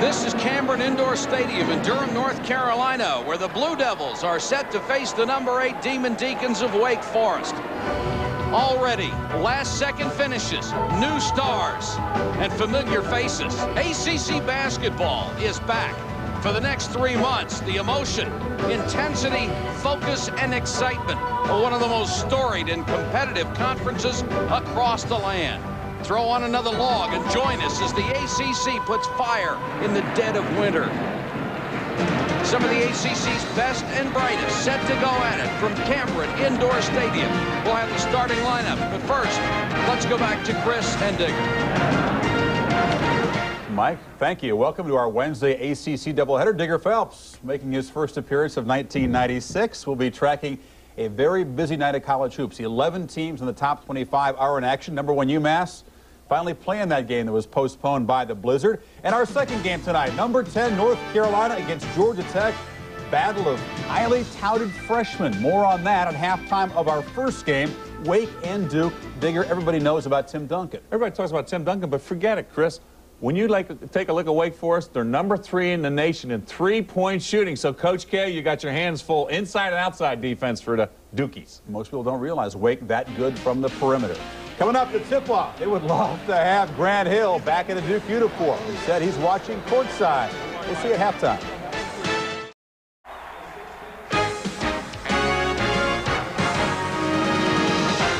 This is Cameron Indoor Stadium in Durham, North Carolina, where the Blue Devils are set to face the number eight Demon Deacons of Wake Forest. Already, last second finishes, new stars, and familiar faces. ACC basketball is back. For the next three months, the emotion, intensity, focus, and excitement of one of the most storied and competitive conferences across the land. Throw on another log and join us as the ACC puts fire in the dead of winter. Some of the ACC's best and brightest set to go at it from Cameron Indoor Stadium. We'll have the starting lineup, but first, let's go back to Chris Hendiger. Mike, thank you. Welcome to our Wednesday ACC doubleheader. Digger Phelps making his first appearance of 1996. We'll be tracking a very busy night of college hoops. The 11 teams in the top 25 are in action. Number one, UMass finally playing that game that was postponed by the blizzard. And our second game tonight, number 10, North Carolina against Georgia Tech. Battle of highly touted freshmen. More on that at halftime of our first game, Wake and Duke. Digger, everybody knows about Tim Duncan. Everybody talks about Tim Duncan, but forget it, Chris. When you like take a look at Wake Forest, they're number three in the nation in three-point shooting. So, Coach K, you got your hands full inside and outside defense for the Dukies. Most people don't realize Wake that good from the perimeter. Coming up, the tip-off. They would love to have Grant Hill back in the Duke uniform. He said he's watching courtside. We'll see at halftime.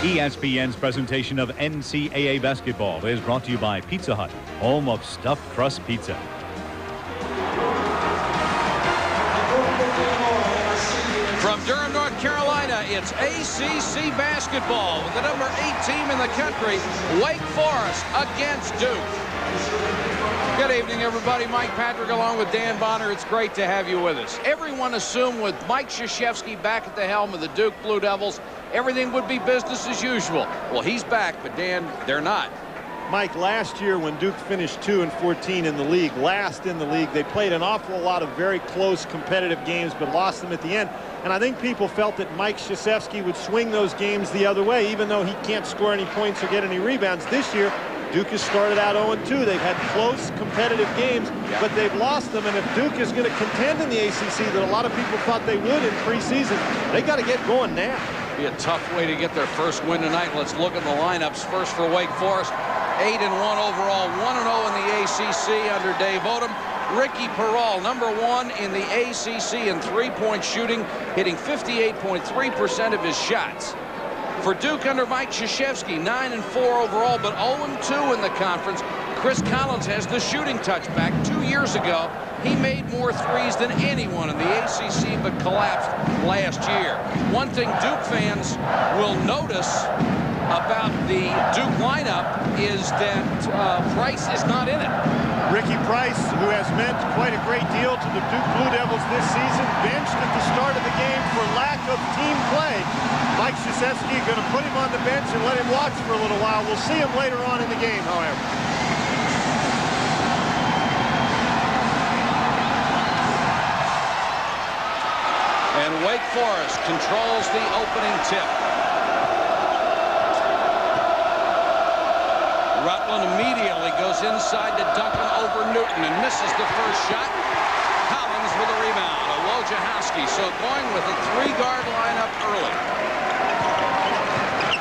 ESPN's presentation of NCAA basketball is brought to you by Pizza Hut, home of stuffed crust pizza. From Durham, North Carolina, it's ACC basketball with the number eight team in the country, Wake Forest against Duke. Good evening, everybody. Mike Patrick along with Dan Bonner. It's great to have you with us. Everyone assumed with Mike Krzyzewski back at the helm of the Duke Blue Devils, everything would be business as usual. Well, he's back, but Dan, they're not. Mike, last year when Duke finished 2 and 14 in the league, last in the league, they played an awful lot of very close competitive games but lost them at the end. And I think people felt that Mike Krzyzewski would swing those games the other way, even though he can't score any points or get any rebounds. This year, Duke has started out 0-2. They've had close, competitive games, yeah. but they've lost them. And if Duke is going to contend in the ACC that a lot of people thought they would in preseason, they got to get going now. Be a tough way to get their first win tonight. Let's look at the lineups. First for Wake Forest, 8 and 1 overall, 1 and 0 in the ACC under Dave Odom. Ricky Peral, number one in the ACC in three-point shooting, hitting 58.3% of his shots. For Duke under Mike Krzyzewski, 9 and 4 overall, but 0 and 2 in the conference. Chris Collins has the shooting touchback. Two years ago, he made more threes than anyone in the ACC, but collapsed last year. One thing Duke fans will notice about the Duke lineup is that uh, Price is not in it. Ricky Price, who has meant quite a great deal to the Duke Blue Devils this season, benched at the start of the game for lack of team play. Mike Krzyzewski going to put him on the bench and let him watch for a little while. We'll see him later on in the game, however. And Wake Forest controls the opening tip. Rutland immediately goes inside to Duncan over Newton and misses the first shot. Collins with a rebound. Wojciechowski. So going with a three-guard lineup early.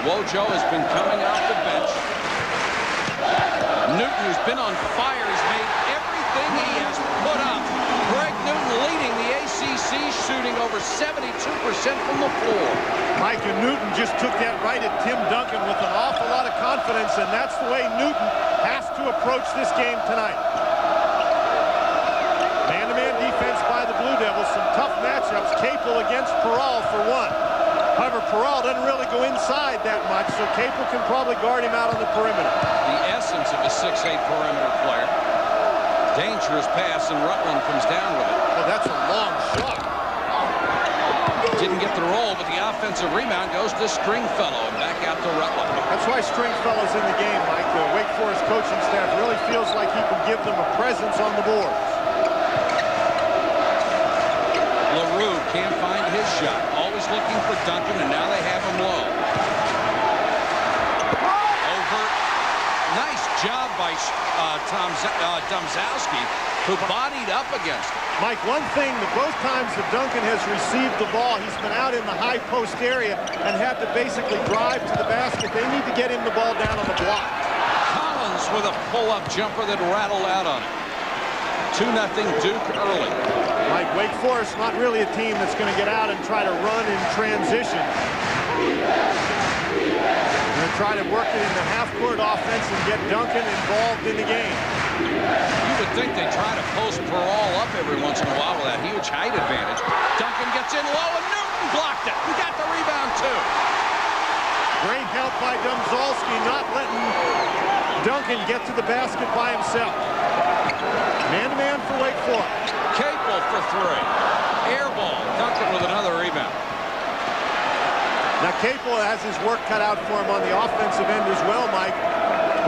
Wojo has been coming off the bench. Newton, who's been on fire, has made everything he has put up. Greg Newton leading the ACC, shooting over 72% from the floor. Mike and Newton just took that right at Tim Duncan with an awful lot of confidence, and that's the way Newton has to approach this game tonight. Man-to-man -man defense by the Blue Devils. Some tough matchups. Capel against Peral for one. However, Peral doesn't really go inside that much, so Capel can probably guard him out on the perimeter. The essence of a 6'8 perimeter player. Dangerous pass, and Rutland comes down with it. Oh, that's a long shot. Didn't get the roll, but the offensive rebound goes to Stringfellow and back out to Rutland. That's why Stringfellow's in the game, Mike. The Wake Forest coaching staff really feels like he can give them a presence on the board. LaRue can't find his shot. Always looking for Duncan, and now they have him low. Over. Nice job by uh, Tom uh, Domzalski, who bodied up against him. Mike, one thing that both times that Duncan has received the ball, he's been out in the high post area and had to basically drive to the basket. They need to get him the ball down on the block. Collins with a pull-up jumper that rattled out on it. 2-0 Duke early. Mike, Wake Forest not really a team that's going to get out and try to run in transition They're going to try to work it in the half-court offense and get Duncan involved in the game. You would think they try to post Peral up every once in a while with that huge height advantage. Duncan gets in low, and Newton blocked it. He got the rebound, too. Great help by Domzalski, not letting Duncan get to the basket by himself. Man-to-man -man for Wake Forest. Capel for three. Air ball. Duncan with another rebound. Now Capel has his work cut out for him on the offensive end as well, Mike,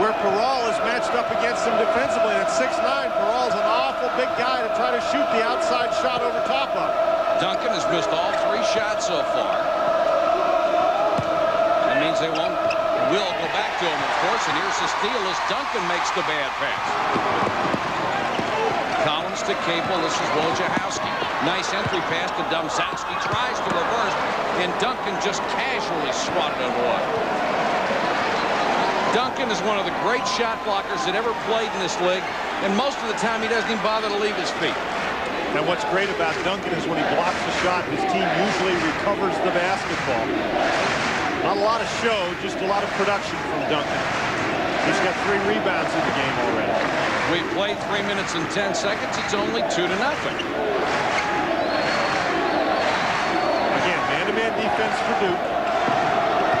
where Peral is matched up against him defensively. And at 6'9", Peral's an awful big guy to try to shoot the outside shot over top of. Duncan has missed all three shots so far. Means they won't will go back to him, of course. And here's the steal as Duncan makes the bad pass. Collins to Capel. This is Wojciechowski. Nice entry pass to Domzalski. Tries to reverse, and Duncan just casually swatted it away. Duncan is one of the great shot blockers that ever played in this league, and most of the time he doesn't even bother to leave his feet. And what's great about Duncan is when he blocks the shot, his team usually recovers the basketball. Not a lot of show, just a lot of production from Duncan. He's got three rebounds in the game already. We've played three minutes and 10 seconds. It's only two to nothing. Again, man-to-man -man defense for Duke.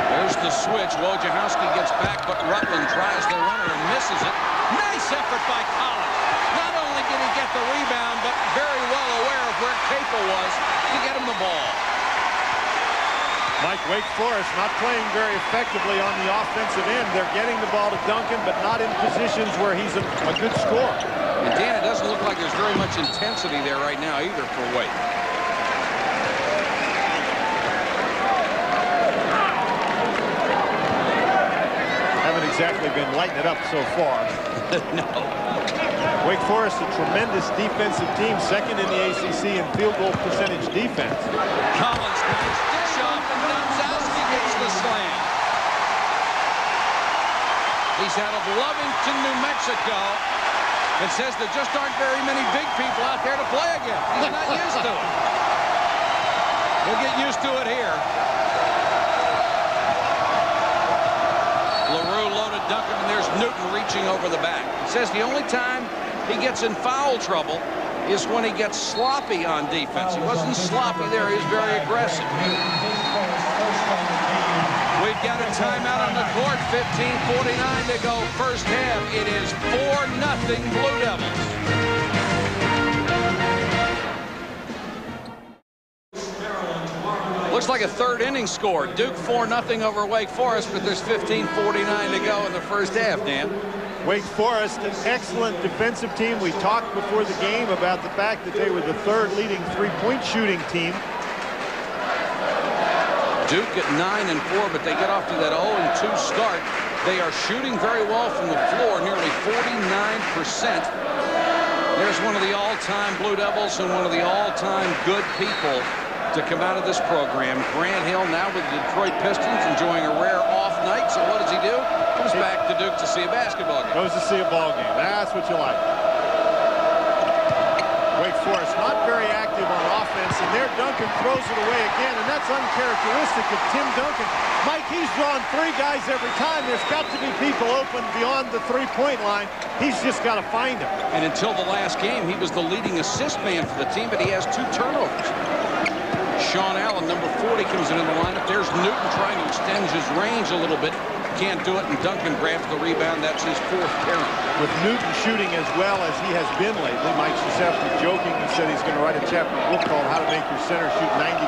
There's the switch. Wojciechowski gets back, but Rutland tries the runner and misses it. Nice effort by Collins. Not only did he get the rebound, but very well aware of where Capel was to get him the ball. Mike Wake Forest not playing very effectively on the offensive end. They're getting the ball to Duncan, but not in positions where he's a, a good scorer. And Dan, it doesn't look like there's very much intensity there right now either for Wake. Haven't exactly been lighting it up so far. no. Wake Forest, a tremendous defensive team, second in the ACC in field goal percentage defense. Collins, nice dish off, and Domzalski gets the slam. He's out of Lovington, New Mexico, and says there just aren't very many big people out there to play against. He's not used to it. We'll get used to it here. LaRue loaded Duncan, and there's Newton reaching over the back. He says the only time he gets in foul trouble is when he gets sloppy on defense. He wasn't sloppy there. He was very aggressive. We've got a timeout on the court. 15.49 to go first half. It is 4-0 Blue Devils. Looks like a third inning score. Duke 4-0 over Wake Forest, but there's 15.49 to go in the first half, Dan. Wake Forest, an excellent defensive team. We talked before the game about the fact that they were the third leading three-point shooting team. Duke at 9 and 4, but they get off to that 0 and 2 start. They are shooting very well from the floor, nearly 49%. There's one of the all-time Blue Devils and one of the all-time good people to come out of this program. Grant Hill now with the Detroit Pistons enjoying a rare off night. So what does he do? Comes back to Duke to see a basketball game. Goes to see a ball game. That's what you like. Wake Forest not very active on offense, and there Duncan throws it away again, and that's uncharacteristic of Tim Duncan. Mike, he's drawn three guys every time. There's got to be people open beyond the three-point line. He's just got to find them. And until the last game, he was the leading assist man for the team, but he has two turnovers. Sean Allen, number 40, comes in in the lineup. There's Newton trying to extend his range a little bit. Can't do it, and Duncan grabs the rebound. That's his fourth carry. With Newton shooting as well as he has been lately, Mike Krzyzewski jokingly said he's going to write a chapter book called How to Make Your Center Shoot 92%.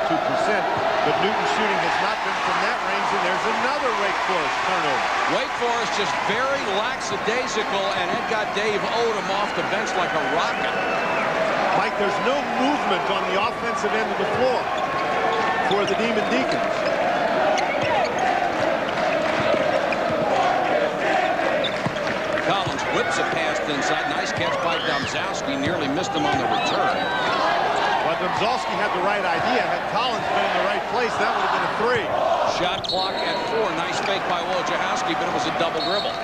But Newton's shooting has not been from that range, and there's another Wake Forest turnover. Wake Forest just very lackadaisical, and it got Dave Odom off the bench like a rocket. Mike, there's no movement on the offensive end of the floor for the Demon Deacons. Collins Flips a pass inside. Nice catch by Domzalski. Nearly missed him on the return. But Domzalski had the right idea. Had Collins been in the right place, that would have been a three. Shot clock at four. Nice fake by Wojciechowski, but it was a double dribble.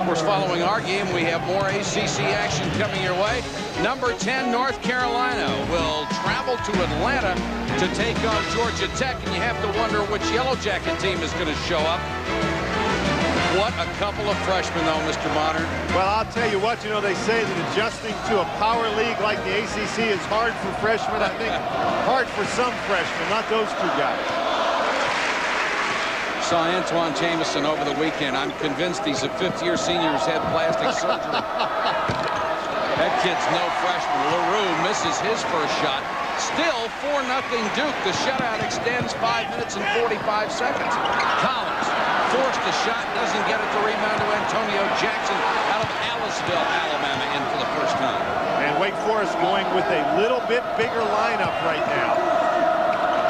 Of course, following our game, we have more ACC action coming your way. Number 10, North Carolina will travel to Atlanta to take on Georgia Tech, and you have to wonder which Yellow Jacket team is going to show up. What a couple of freshmen, though, Mr. Modern. Well, I'll tell you what, you know, they say that adjusting to a power league like the ACC is hard for freshmen. I think hard for some freshmen, not those two guys. Saw Antawn Jamison over the weekend. I'm convinced he's a fifth-year senior who's had plastic surgery. that kid's no freshman. LaRue misses his first shot. Still 4-0 Duke. The shutout extends 5 minutes and 45 seconds. Collins forced the shot, doesn't get it. The rebound to Antonio Jackson out of Aliceville, Alabama, in for the first time. And Wake Forest going with a little bit bigger lineup right now.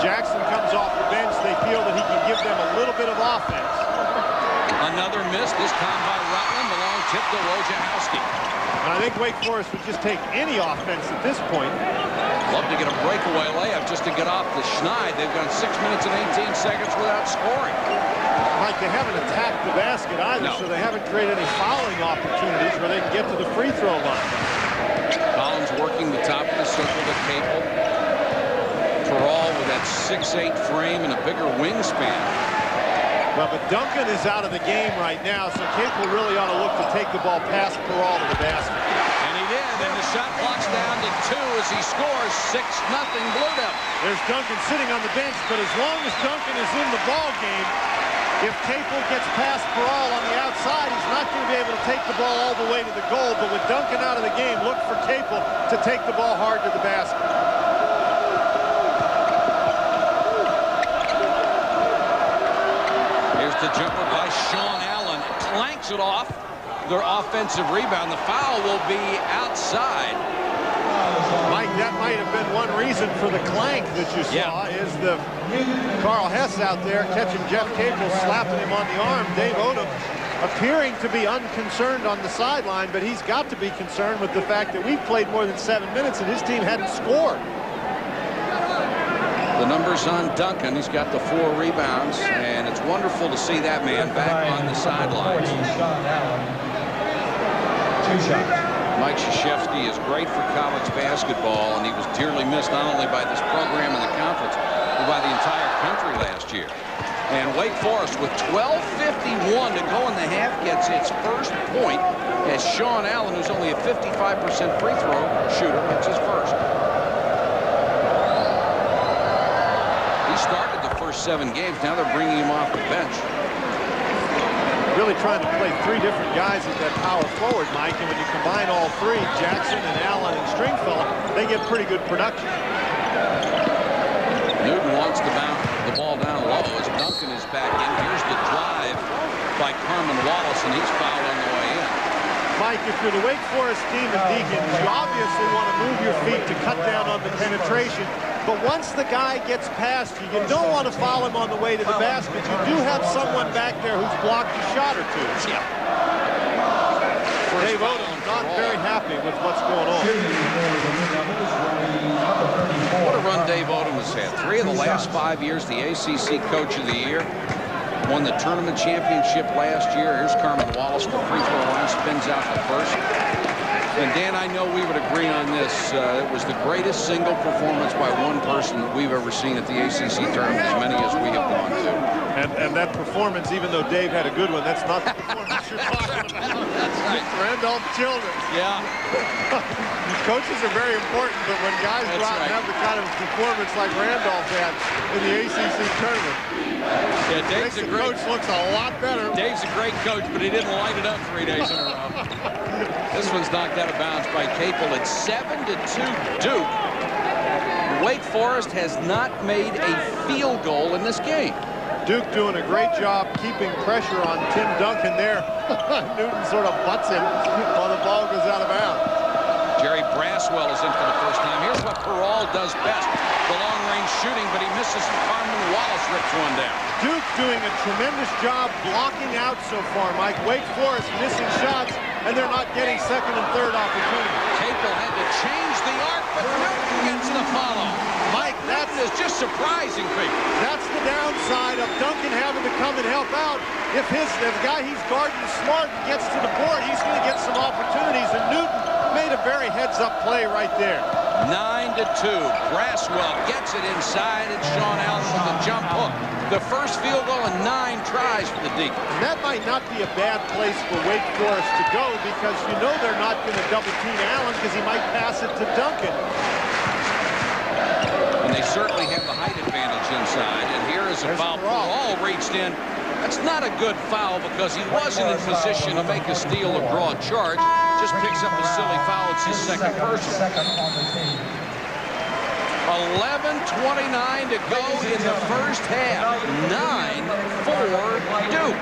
Jackson comes off the bench. They feel that he can give them a little bit of offense. Another miss, this time by Rutland. The long tip to Wojciechowski. And I think Wake Forest would just take any offense at this point. Love to get a breakaway layup just to get off the schneid. They've gone 6 minutes and 18 seconds without scoring. Mike, they haven't attacked the basket either, No. so they haven't created any fouling opportunities where they can get to the free throw line. Collins working the top of the circle to Capel. Terrell with that 6'8 frame and a bigger wingspan. Well, but Duncan is out of the game right now, so Capel really ought to look to take the ball past Peral to the basket. And he did, and the shot clock's down to two as he scores 6 nothing Blue Devils. There's Duncan sitting on the bench, but as long as Duncan is in the ball game, if Capel gets past Peral on the outside, he's not going to be able to take the ball all the way to the goal. But with Duncan out of the game, look for Capel to take the ball hard to the basket. Here's the jumper by Sean Allen. Clanks it off. Their offensive rebound. The foul will be outside. Mike, that might have been one reason for the clank that you saw Yeah. is the Carl Hess out there catching Jeff Capel, slapping him on the arm. Dave Odom appearing to be unconcerned on the sideline, but he's got to be concerned with the fact that we've played more than seven minutes and his team hadn't scored. The numbers on Duncan. He's got the four rebounds, and it's wonderful to see that man back on the sidelines. Two shots. Mike Krzyzewski is great for college basketball, and he was dearly missed not only by this program and the conference, but by the entire country last year. And Wake Forest with 12.51 to go in the half gets its first point as Sean Allen, who's only a 55% free throw shooter, gets his first. He started the first seven games. Now they're bringing him off the bench. Really trying to play three different guys at that power forward, Mike, and when you combine all three, Jackson and Allen and Stringfellow, they get pretty good production. Newton wants to bounce the ball down low as Duncan is back in. Here's the drive by Carmen Wallace, and he's fouled on the way. Mike, if you're the Wake Forest team and Deacons, you obviously want to move your feet to cut down on the penetration. But once the guy gets past you, you don't want to foul him on the way to the basket. You do have someone back there who's blocked a shot or two. Yeah. Dave Odom not very happy with what's going on. What a run Dave Odom has had. Three of the last five years, the ACC Coach of the Year. Won the tournament championship last year. Here's Carmen Wallace, the free throw line, spins out the first. And Dan, I know we would agree on this. Uh, it was the greatest single performance by one person that we've ever seen at the ACC tournament, as many as we have gone to. And, and that performance, even though Dave had a good one, that's not the performance you're talking about. That's right. Randolph Childress. Yeah. Coaches are very important, but when guys go out and have the kind of performance like Randolph had in the ACC tournament, Yeah, Dave's a great coach looks a lot better. Dave's a great coach, but he didn't light it up three days in a row. this one's knocked out of bounds by Capel. It's 7 to 2 Duke. Wake Forest has not made a field goal in this game. Duke doing a great job keeping pressure on Tim Duncan there. Newton sort of butts him while the ball goes out of bounds. Braswell is in for the first time. Here's what Peral does best. The long-range shooting, but he misses. Carmen Wallace rips one down. Duke doing a tremendous job blocking out so far, Mike. Wake Forest missing shots, and they're not getting second and third opportunities. Capel had to change the arc, but Newton gets the follow. Mike, that is just surprising people. That's the downside of Duncan having to come and help out. If his if the guy he's guarding is smart and gets to the board, he's going to get some opportunities. And Newton made a very heads-up play right there. Nine to two. Braswell gets it inside, and Sean Allen with the jump hook. The first field goal in nine tries for the Deacons. And that might not be a bad place for Wake Forest to go because you know they're not going to double team Allen because he might pass it to Duncan. And they certainly have the height advantage inside. And here is a There's foul. All reached in. That's not a good foul because he wasn't in position to make a steal or draw a charge. Just picks up a silly foul. It's his second personal. 11.29 to go in the first half. 9 for Duke.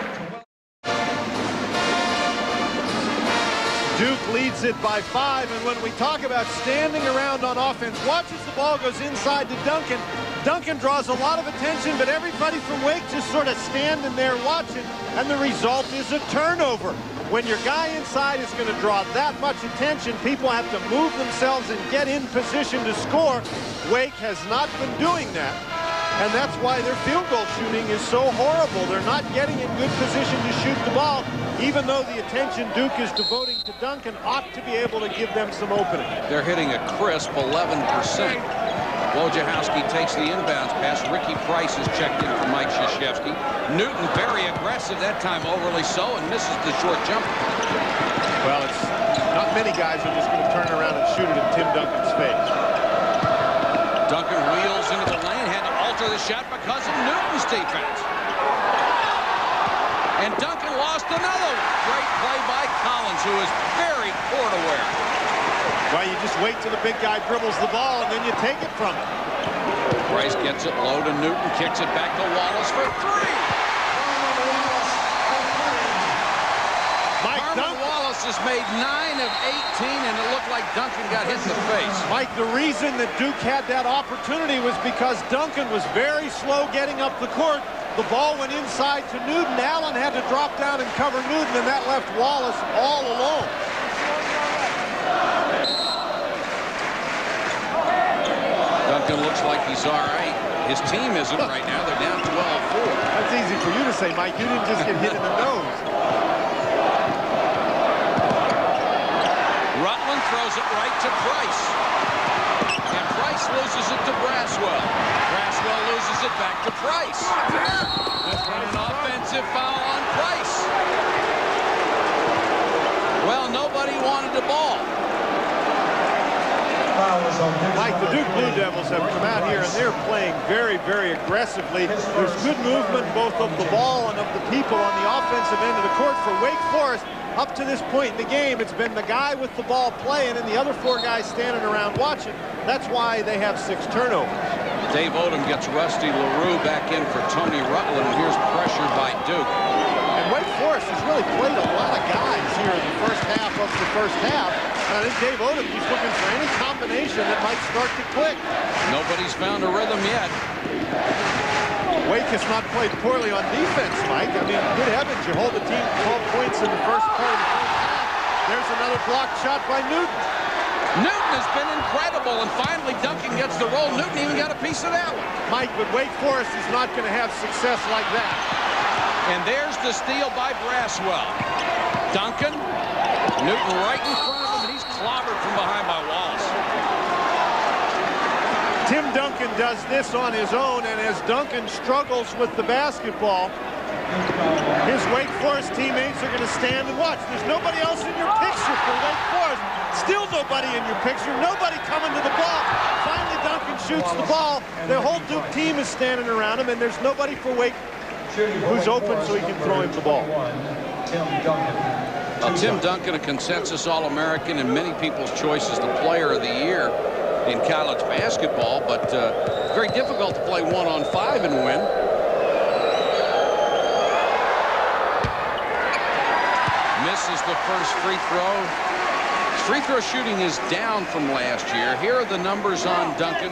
Duke leads it by five, and when we talk about standing around on offense, watch as the ball goes inside to Duncan. Duncan draws a lot of attention, but everybody from Wake just sort of standing there watching, and the result is a turnover. When your guy inside is going to draw that much attention, people have to move themselves and get in position to score. Wake has not been doing that. And that's why their field goal shooting is so horrible. They're not getting in good position to shoot the ball, even though the attention Duke is devoting to Duncan ought to be able to give them some opening. They're hitting a crisp 11%. Wojciechowski takes the inbounds pass. Ricky Price is checked in for Mike Krzyzewski. Newton very aggressive that time, overly so, and misses the short jump. Well, it's not many guys are just going to turn around and shoot it in Tim Duncan's face. Duncan wheels into the lane, had to alter the shot because of Newton's defense. And Duncan lost another great play by Collins, who is very court aware. Well, you just wait till the big guy dribbles the ball, and then you take it from him. Price gets it low to Newton, kicks it back to Wallace for three. Mike Wallace has made 9 of 18, and it looked like Duncan got hit in the face. Mike, the reason that Duke had that opportunity was because Duncan was very slow getting up the court. The ball went inside to Newton. Allen had to drop down and cover Newton, and that left Wallace all alone. Looks like he's all right. His team isn't right now. They're down 12-4. That's easy for you to say, Mike. You didn't just get hit in the nose. Rutland throws it right to Price. And Price loses it to Braswell. Braswell loses it back to Price. And an offensive foul on Price. Well, nobody wanted the ball. Mike, the Duke Blue Devils have come out here and they're playing very, very aggressively. There's good movement both of the ball and of the people on the offensive end of the court for Wake Forest up to this point in the game, it's been the guy with the ball playing and the other four guys standing around watching. That's why they have six turnovers. Dave Odom gets Rusty LaRue back in for Tony Rutland, and here's pressure by Duke. And Wake Forest has really played a lot of guys here in the first half of the first half. I think Dave Odom, he's looking for any combination that might start to click. Nobody's found a rhythm yet. Wake has not played poorly on defense, Mike. I mean, good heavens, you hold the team 12 points in the first part of the first half. There's another blocked shot by Newton. Newton has been incredible, and finally Duncan gets the roll. Newton even got a piece of that one. Mike, but Wake Forest is not going to have success like that. And there's the steal by Braswell. Duncan, Newton right in front of him, and he's clobbered from behind by Wallace. Tim Duncan does this on his own, and as Duncan struggles with the basketball, his Wake Forest teammates are going to stand and watch. There's nobody else in your picture for Wake Forest. Still nobody in your picture. Nobody coming to the ball. Finally, Duncan shoots the ball. The whole Duke team is standing around him, and there's nobody for Wake who's open so he can throw him the ball. Tim Duncan, a consensus All-American and many people's choice as the player of the year in college basketball, but uh, very difficult to play one on five and win. Misses the first free throw. Free throw shooting is down from last year. Here are the numbers on Duncan.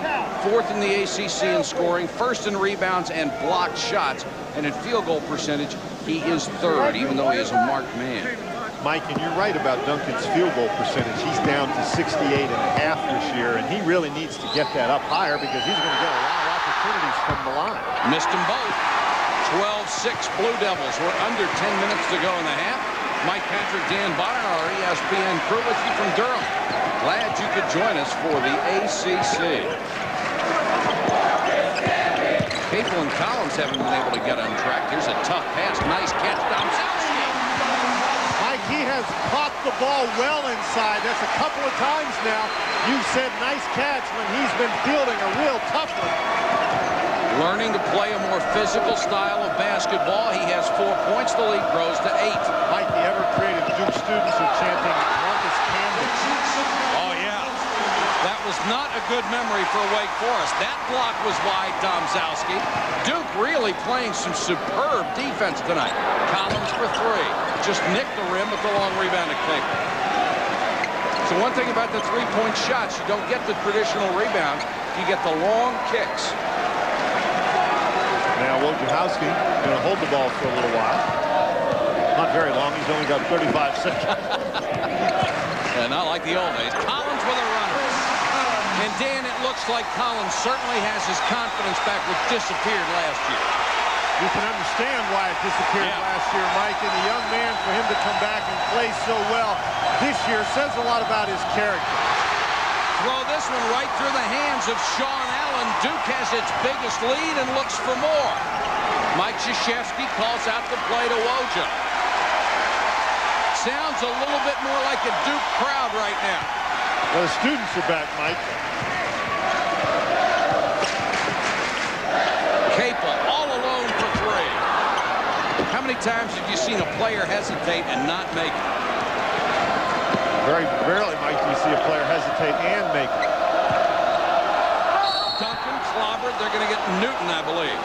Fourth in the ACC in scoring, first in rebounds and blocked shots. And in field goal percentage, he is third, even though he is a marked man. Mike, and you're right about Duncan's field goal percentage. He's down to 68 and a half this year, and he really needs to get that up higher because he's going to get a lot of opportunities from the line. Missed them both. 12-6 Blue Devils. We're under 10 minutes to go in the half. Mike Patrick, Dan Bonner, our ESPN crew with you from Durham. Glad you could join us for the ACC. Capel and Collins haven't been able to get on track. Here's a tough pass. Nice catch. Mike, he has caught the ball well inside. That's a couple of times now. You've said nice catch when he's been fielding a real tough one. Learning to play a more physical style of basketball. He has four points. The lead grows to eight. Mike, the ever-creative Duke students are chanting was not a good memory for Wake Forest. That block was wide, Domzalski. Duke really playing some superb defense tonight. Collins for three. Just nicked the rim with the long rebound to. So one thing about the three-point shots, you don't get the traditional rebound. You get the long kicks. Now Wojciechowski going to hold the ball for a little while. Not very long. He's only got 35 seconds. yeah, not like the old days. Collins with a runner. And Dan, it looks like Collins certainly has his confidence back, which disappeared last year. You can understand why it disappeared yeah. last year, Mike. And the young man, for him to come back and play so well this year says a lot about his character. Throw this one right through the hands of Sean Allen. Duke has its biggest lead and looks for more. Mike Krzyzewski calls out the play to Wojo. Sounds a little bit more like a Duke crowd right now. The students are back, Mike. Capel all alone for three. How many times have you seen a player hesitate and not make it? Very rarely, Mike, do you see a player hesitate and make it. Duncan clobbered. They're going to get Newton, I believe.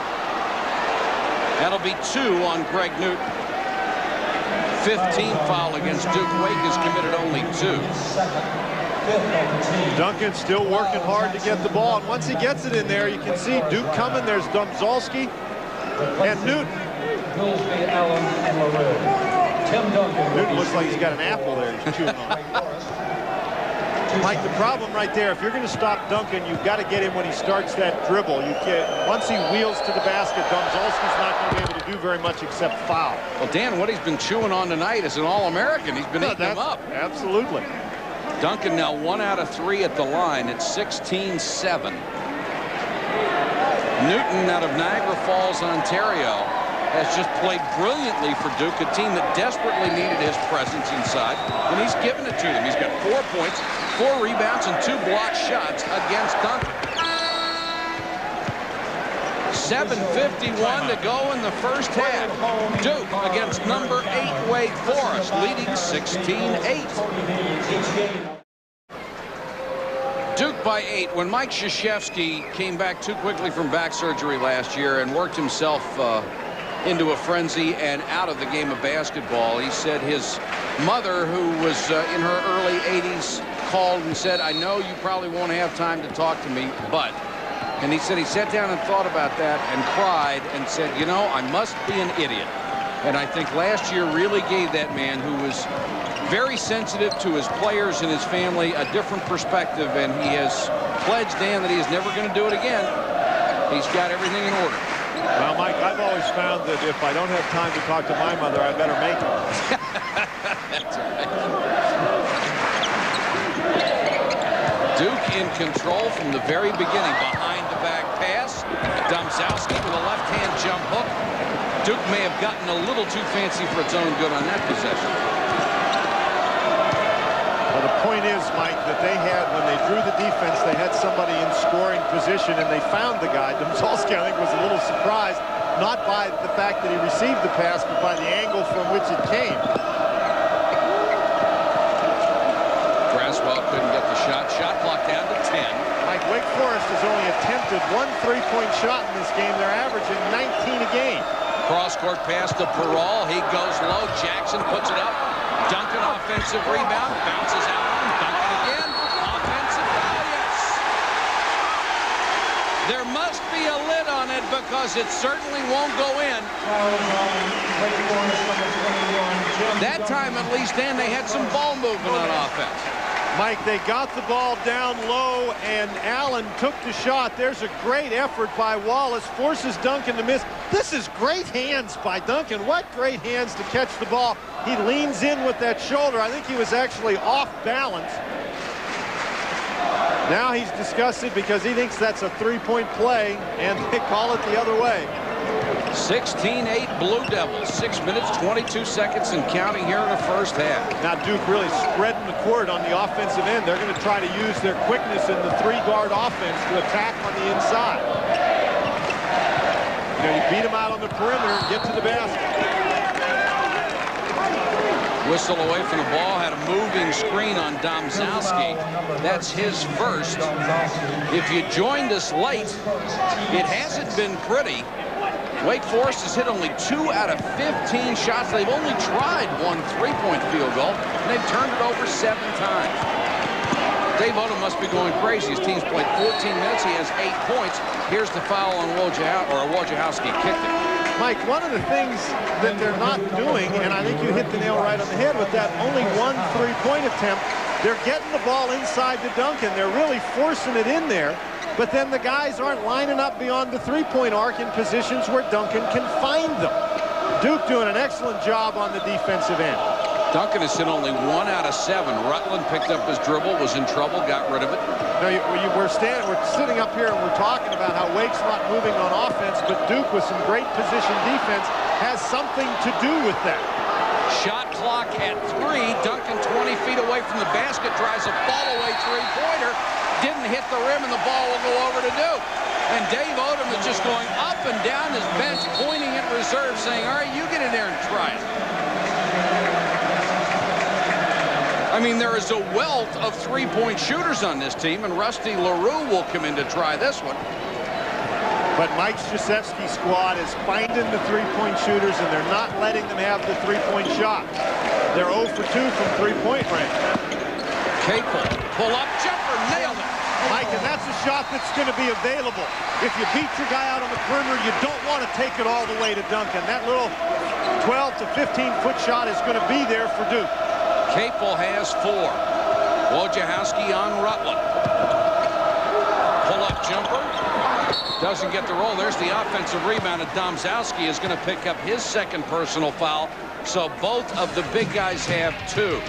That'll be two on Greg Newton. 15 foul against Duke. Wake has committed only two. Duncan still working hard to get the ball. And once he gets it in there, you can see Duke coming. There's Domzalski and Newton. Allen, and Tim Duncan. Newton looks like he's got an apple there he's chewing on. Mike, the problem right there, if you're going to stop Duncan, you've got to get him when he starts that dribble. You get Once he wheels to the basket, Domzalski's not going to be able to do very much except foul. Well, Dan, what he's been chewing on tonight is an All-American. He's been eating them up. Absolutely. Duncan now one out of three at the line. It's 16-7. Newton out of Niagara Falls, Ontario has just played brilliantly for Duke, a team that desperately needed his presence inside, and he's given it to them. He's got four points, four rebounds, and two blocked shots against Duncan. 7.51 to go in the first half. Duke against number 8 Wake Forest, leading 16-8. Duke by eight. When Mike Krzyzewski came back too quickly from back surgery last year and worked himself uh, into a frenzy and out of the game of basketball. He said his mother, who was uh, in her early 80s, called and said, I know you probably won't have time to talk to me, but... And he said he sat down and thought about that and cried and said, you know, I must be an idiot. And I think last year really gave that man who was very sensitive to his players and his family a different perspective, and he has pledged Dan that he is never going to do it again. He's got everything in order. Well, Mike, I've always found that if I don't have time to talk to my mother, I better make it. That's right. Duke in control from the very beginning. Behind back pass. Domzalski with a left-hand jump hook. Duke may have gotten a little too fancy for its own good on that possession Well, the point is, Mike, that they had, when they drew the defense, they had somebody in scoring position, and they found the guy. Domzalski, I think, was a little surprised, not by the fact that he received the pass, but by the angle from which it came. Couldn't get the shot. Shot clock down to 10. Mike, Wake Forest has only attempted one three-point shot in this game. They're averaging 19 a game. Cross-court pass to Peral. He goes low. Jackson puts it up. Duncan offensive rebound. Bounces out. Duncan again. Offensive foul, yes. There must be a lid on it because it certainly won't go in. That time, at least, then, they had some ball movement on offense. Mike, they got the ball down low, and Allen took the shot. There's a great effort by Wallace, forces Duncan to miss. This is great hands by Duncan. What great hands to catch the ball. He leans in with that shoulder. I think he was actually off balance. Now he's disgusted because he thinks that's a three-point play, and they call it the other way. 16-8 Blue Devils. 6 minutes, 22 seconds and counting here in the first half. Now Duke really spreading the court on the offensive end. They're going to try to use their quickness in the three-guard offense to attack on the inside. You know, you beat them out on the perimeter and get to the basket. Whistle away from the ball, had a moving screen on Domzalski. That's his first. If you joined us late, it hasn't been pretty. Wake Forest has hit only two out of 15 shots. They've only tried one three-point field goal, and they've turned it over seven times. Dave Odom must be going crazy. His team's played 14 minutes. He has eight points. Here's the foul on Wojciech, or Wojciechowski kicked it. Mike, one of the things that they're not doing, and I think you hit the nail right on the head with that only one three-point attempt, they're getting the ball inside to Duncan. They're really forcing it in there but then the guys aren't lining up beyond the three-point arc in positions where Duncan can find them. Duke doing an excellent job on the defensive end. Duncan has hit only one out of seven. Rutland picked up his dribble, was in trouble, got rid of it. No, you, you, we're standing, we're sitting up here and we're talking about how Wake's not moving on offense, but Duke with some great position defense has something to do with that. Shot clock at three. Duncan 20 feet away from the basket, tries a fall away three-pointer didn't hit the rim, and the ball will go over to Duke. And Dave Odom is just going up and down his bench, pointing at reserve, saying, all right, you get in there and try it. I mean, there is a wealth of three-point shooters on this team, and Rusty LaRue will come in to try this one. But Mike Krzyzewski's squad is finding the three-point shooters, and they're not letting them have the three-point shot. They're 0 for 2 from three-point range. Capel, pull up, jumper. Mike, and that's a shot that's going to be available. If you beat your guy out on the perimeter, you don't want to take it all the way to Duncan. That little 12 to 15-foot shot is going to be there for Duke. Capel has four. Wojciechowski on Rutland. Pull-up jumper. Doesn't get the roll. There's the offensive rebound, and Domzalski is going to pick up his second personal foul. So both of the big guys have two.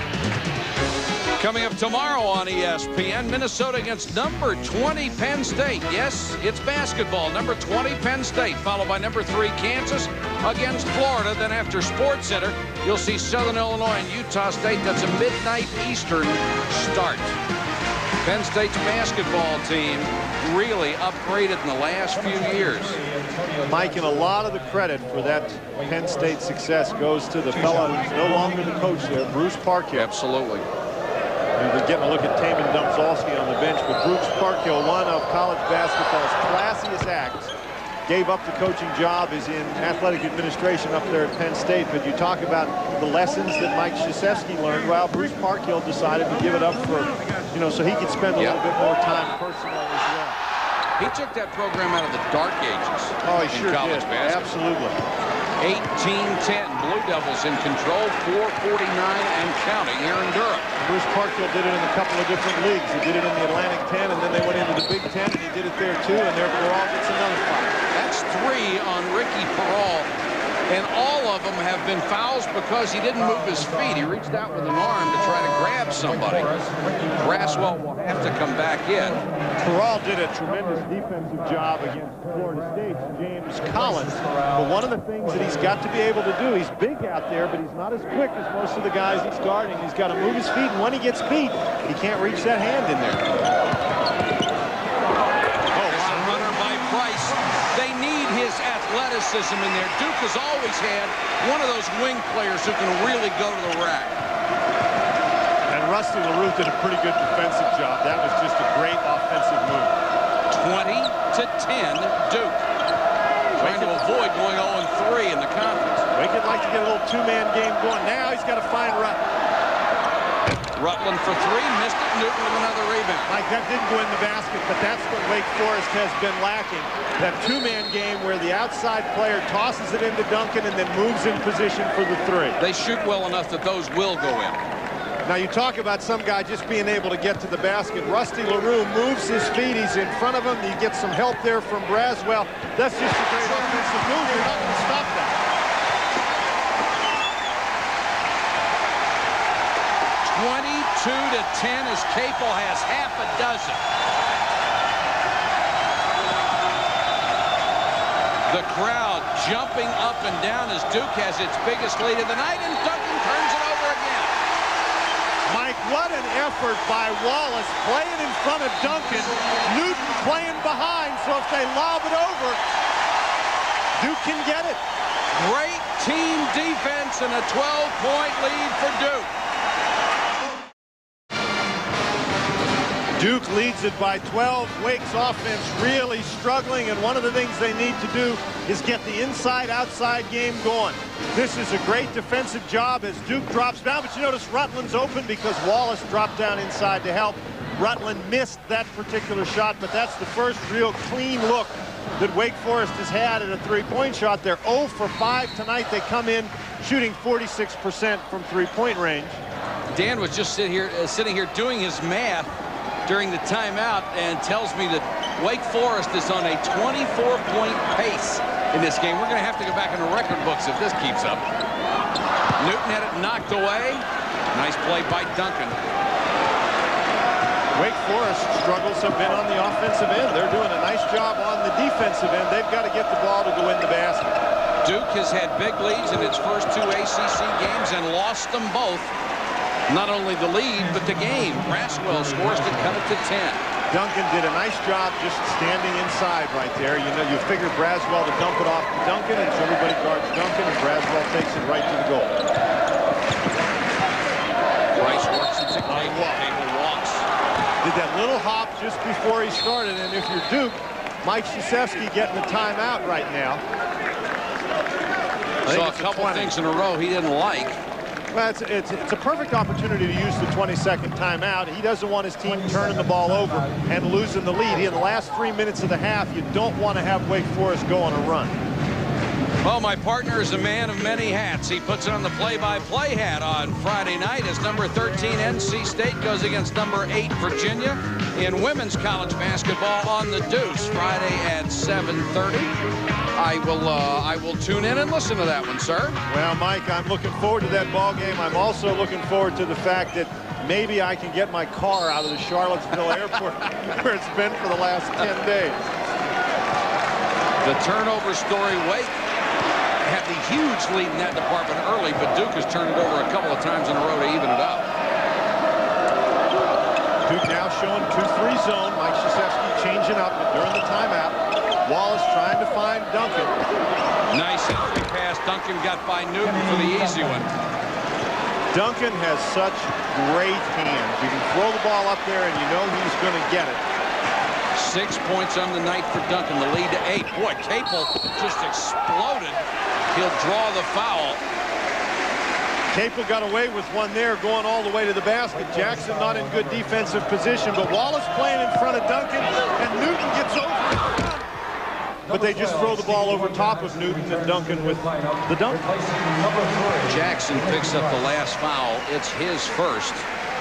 Coming up tomorrow on ESPN, Minnesota against number 20 Penn State. Yes, it's basketball. Number 20 Penn State, followed by number 3 Kansas against Florida. Then after Sports Center, you'll see Southern Illinois and Utah State. That's a midnight Eastern start. Penn State's basketball team really upgraded in the last few years. Mike, and a lot of the credit for that Penn State success goes to the fellow who's no longer the coach there, Bruce Parkhill. Absolutely. We're getting a look at Taymon Domzalski on the bench, but Bruce Parkhill, one of college basketball's classiest acts, gave up the coaching job, is in athletic administration up there at Penn State. But you talk about the lessons that Mike Krzyzewski learned. Well, Bruce Parkhill decided to give it up for, you know, so he could spend a Yeah. little bit more time personally as well. He took that program out of the dark ages Oh, he in sure college did. basketball. Absolutely. 18-10, Blue Devils in control, 449 and counting here in Durham. Bruce Parkhill did it in a couple of different leagues. He did it in the Atlantic 10, and then they went into the Big 10, and he did it there too, and there Peral oh, gets another five. That's three on Ricky Peral. And all of them have been fouls because he didn't move his feet. He reached out with an arm to try to grab somebody. Braswell will have to come back in. Peral did a tremendous defensive job against Florida State's James Collins. But one of the things that he's got to be able to do, he's big out there, but he's not as quick as most of the guys he's guarding. He's got to move his feet, and when he gets beat, he can't reach that hand in there. Oh, There's a runner by Price. They need his athleticism in there. Duke has always had one of those wing players who can really go to the rack. And Rusty LaRue did a pretty good defensive job. That was just a great offensive move. 20 to 10, Duke. Trying to avoid going 0-3 in the conference. Wake would like to get a little two-man game going. Now he's got to find Rut. Rutland for three, missed it. Newton with another rebound. Mike, that didn't go in the basket, but that's what Wake Forest has been lacking. That two-man game where the outside player tosses it into Duncan and then moves in position for the three. They shoot well enough that those will go in. Now you talk about some guy just being able to get to the basket. Rusty LaRue moves his feet. He's in front of him. He gets some help there from Braswell. That's just a great offensive move. You're not going to stop 22 to 10 as Capel has half a dozen. The crowd jumping up and down as Duke has its biggest lead of the night, and Duncan turns it over again. Mike, what an effort by Wallace playing in front of Duncan. Newton playing behind, so if they lob it over, Duke can get it. Great team defense and a 12-point lead for Duke. Duke leads it by 12. Wake's offense really struggling, and one of the things they need to do is get the inside-outside game going. This is a great defensive job as Duke drops down, but you notice Rutland's open because Wallace dropped down inside to help. Rutland missed that particular shot, but that's the first real clean look that Wake Forest has had at a three-point shot. They're 0 for 5 tonight. They come in shooting 46% from three-point range. Dan was just sit here, uh, sitting here doing his math during the timeout and tells me that Wake Forest is on a 24-point pace in this game. We're going to have to go back in the record books if this keeps up. Newton had it knocked away. Nice play by Duncan. Wake Forest struggles have been on the offensive end. They're doing a nice job on the defensive end. They've got to get the ball to go in the basket. Duke has had big leads in its first two ACC games and lost them both. Not only the lead, but the game. Braswell scores to cut it to 10. Duncan did a nice job just standing inside right there. You know, you figure Braswell to dump it off to Duncan, and so everybody guards Duncan, and Braswell takes it right to the goal. Price works it to Capel. Capel walks. Did that little hop just before he started, and if you're Duke, Mike Krzyzewski getting the timeout right now. I Saw a couple 20. things in a row he didn't like. Well, it's, it's, it's a perfect opportunity to use the 22nd timeout. He doesn't want his team turning the ball over and losing the lead. In the last three minutes of the half, you don't want to have Wake Forest go on a run. Well, my partner is a man of many hats. He puts on the play-by-play hat on Friday night as number 13 NC State goes against number 8 Virginia in women's college basketball on the Deuce Friday at 7:30. I will uh, I will tune in and listen to that one, sir. Well, Mike, I'm looking forward to that ball game. I'm also looking forward to the fact that maybe I can get my car out of the Charlottesville airport where it's been for the last 10 days. The turnover story. Wake had the huge lead in that department early, but Duke has turned it over a couple of times in a row to even it up. Duke now showing 2-3 zone. Mike Krzyzewski changing up during the timeout. Wallace trying to find Duncan. Nice entry pass. Duncan got by Newton for the easy one. Duncan has such great hands. You can throw the ball up there and you know he's going to get it. Six points on the night for Duncan. The lead to eight. Boy, Capel just exploded. He'll draw the foul. Capel got away with one there going all the way to the basket. Jackson not in good defensive position, but Wallace playing in front of Duncan, and Newton gets over. But they just throw the ball over top of Newton and Duncan with the dunk. Jackson picks up the last foul. It's his first.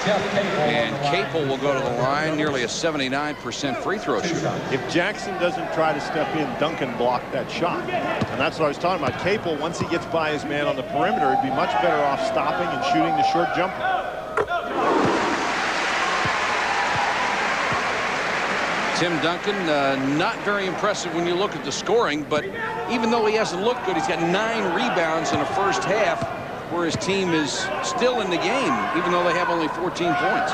And Capel will go to the line, nearly a 79% free throw shooter. If Jackson doesn't try to step in, Duncan blocked that shot. And that's what I was talking about. Capel, once he gets by his man on the perimeter, he'd be much better off stopping and shooting the short jumper. Tim Duncan, uh, not very impressive when you look at the scoring, but even though he hasn't looked good, he's got nine rebounds in the first half, where his team is still in the game, even though they have only 14 points.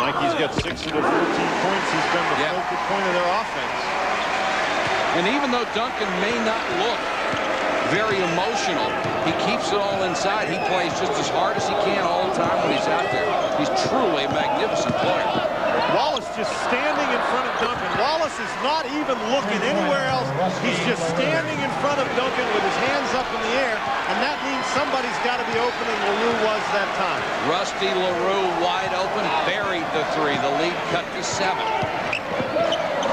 Mikey's got six of the 14 points. He's been the Yeah. focal point of their offense. And even though Duncan may not look very emotional, he keeps it all inside. He plays just as hard as he can all the time when he's out there. He's truly a magnificent player. Wallace just standing in front of Duncan. Wallace is not even looking anywhere else. He's just standing in front of Duncan with his hands up in the air, and that means somebody's got to be open, and LaRue was that time. Rusty LaRue wide open, buried the three. The lead cut to seven.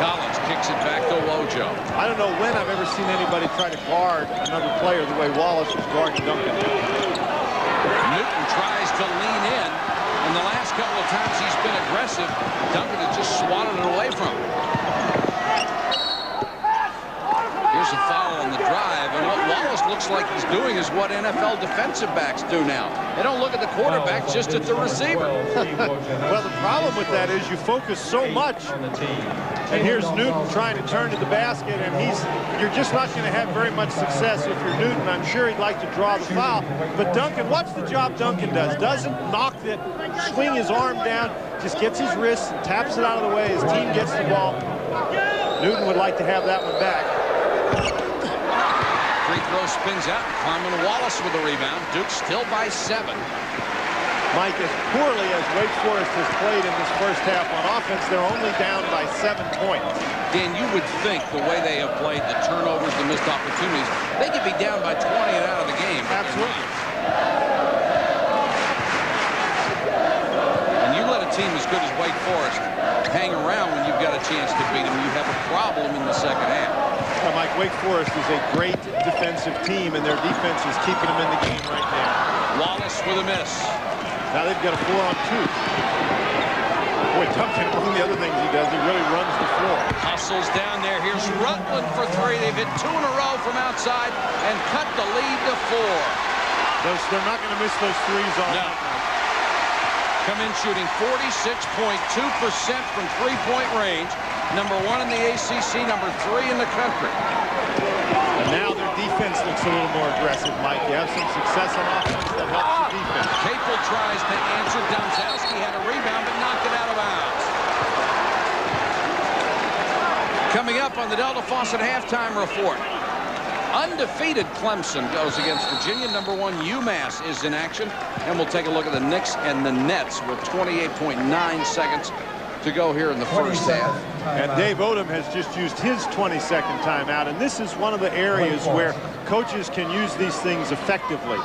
Collins kicks it back to Wojo. I don't know when I've ever seen anybody try to guard another player the way Wallace was guarding Duncan. Newton tries to lean in, and the last couple of times he's been aggressive, Duncan has just swatted it away from him. Here's a foul drive, and what Wallace looks like he's doing is what NFL defensive backs do now. They don't look at the quarterback, just at the receiver. well, the problem with that is you focus so much. And here's Newton trying to turn to the basket, and he's you're just not going to have very much success if you're Newton. I'm sure he'd like to draw the foul. But Duncan, watch the job Duncan does. Doesn't knock it, swing his arm down, just gets his wrist and taps it out of the way. His team gets the ball. Newton would like to have that one back. Throw spins out. Carmen Wallace with the rebound. Duke still by seven. Mike, as poorly as Wake Forest has played in this first half on offense, they're only down by seven points. Dan, you would think the way they have played, the turnovers, the missed opportunities, they could be down by 20 and out of the game. Absolutely. And you let a team as good as Wake Forest hang around when you've got a chance to beat them, you have a problem in the second half. Mike, Wake Forest is a great defensive team, and their defense is keeping them in the game right now. Wallace with a miss. Now they've got a four on two. Boy, Duncan, one of the other things he does, he really runs the floor. Hustles down there. Here's Rutland for three. They've hit two in a row from outside and cut the lead to four. Those, they're not going to miss those threes all no. night. Come in shooting 46.2% from three-point range. Number one in the ACC, number three in the country. And now their defense looks a little more aggressive, Mike. You have some success on offense that helps the defense. Capel tries to answer. Domzalski had a rebound, but knocked it out of bounds. Coming up on the Delta Faucet halftime report. Undefeated Clemson goes against Virginia. Number one UMass is in action. And we'll take a look at the Knicks and the Nets with 28.9 seconds to go here in the first half. And Dave Odom has just used his 20-second timeout, and this is one of the areas where coaches can use these things effectively.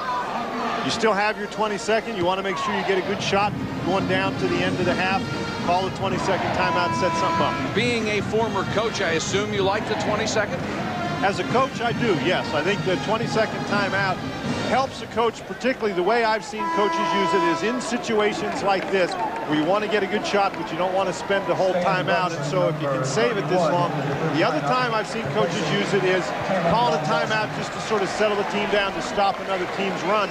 You still have your 20-second. You want to make sure you get a good shot going down to the end of the half. Call the 20-second timeout, set something up. Being a former coach, I assume you like the 20-second? As a coach, I do, yes. I think the 20-second timeout helps a coach, particularly the way I've seen coaches use it is in situations like this where you want to get a good shot, but you don't want to spend the whole time out. And so if you can save it this long, the other time I've seen coaches use it is calling a timeout just to sort of settle the team down to stop another team's run.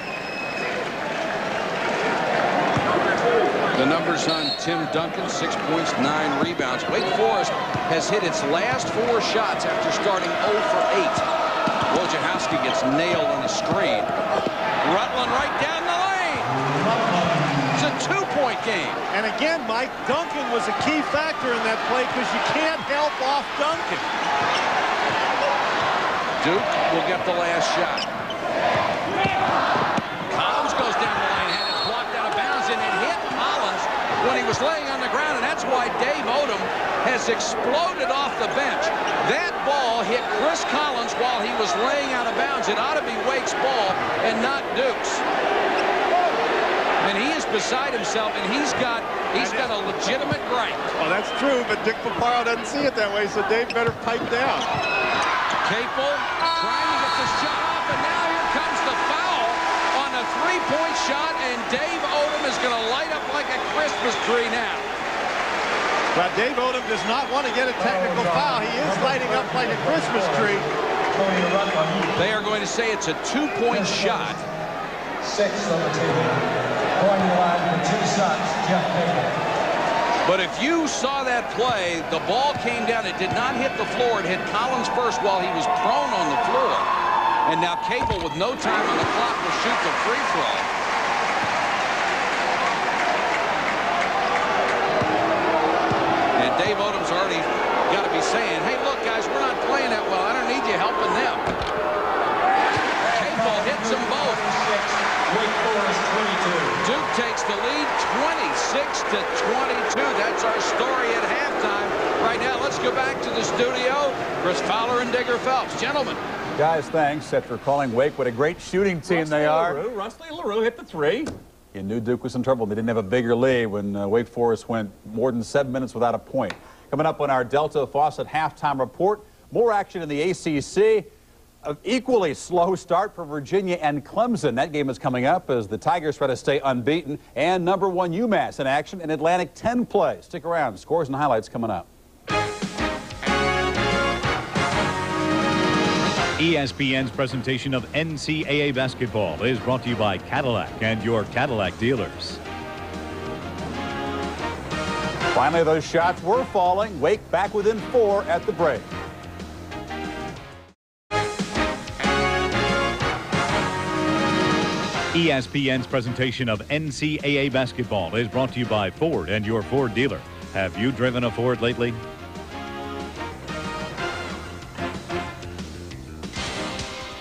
The numbers on Tim Duncan, six points, nine rebounds. Wake Forest has hit its last four shots after starting 0 for 8. Wojciechowski gets nailed on a screen. Rutland right down the lane. It's a two-point game. And again, Mike, Duncan was a key factor in that play because you can't help off Duncan. Duke will get the last shot. Collins goes down the lane, had it blocked out of bounds, and it hit Collins when he was laying on the ground, and that's why Dave Odom has exploded off the bench. That ball hit Chris Collins while he was laying out of bounds. It ought to be Wake's ball and not Duke's. And he is beside himself, and he's got he's got a legitimate gripe. Oh, that's true, but Dick Paparo doesn't see it that way, so Dave better pipe down. Capel trying to get the shot off, and now here comes the foul on a three-point shot, and Dave Odom is going to light up like a Christmas tree now. Well, Dave Odom does not want to get a technical oh, foul. He is lighting up like a Christmas tree. They are going to say it's a two-point shot. Six on the table. Going to line for two shots, Jeff Capel. But if you saw that play, the ball came down. It did not hit the floor. It hit Collins first while he was prone on the floor. And now Capel, with no time on the clock, will shoot the free throw. And Dave Odom's already got to be saying, hey, look, guys, we're not playing that well. I don't need you helping them. Capel hits them both. Wake Forest 22. Duke takes the lead 26 to 22. That's our story at halftime. Right now, let's go back to the studio. Chris Fowler and Digger Phelps. Gentlemen. Guys, thanks. for calling Wake, what a great shooting team Rusty they are. LaRue, Rusty LaRue hit the three. You knew Duke was in trouble. They didn't have a bigger lead when uh, Wake Forest went more than seven minutes without a point. Coming up on our Delta Faucet halftime report, more action in the ACC. An equally slow start for Virginia and Clemson. That game is coming up as the Tigers try to stay unbeaten. And number one UMass in action in Atlantic 10 play. Stick around. Scores and highlights coming up. ESPN's presentation of NCAA basketball is brought to you by Cadillac and your Cadillac dealers. Finally, those shots were falling. Wake back within four at the break. ESPN's presentation of NCAA basketball is brought to you by Ford and your Ford dealer. Have you driven a Ford lately?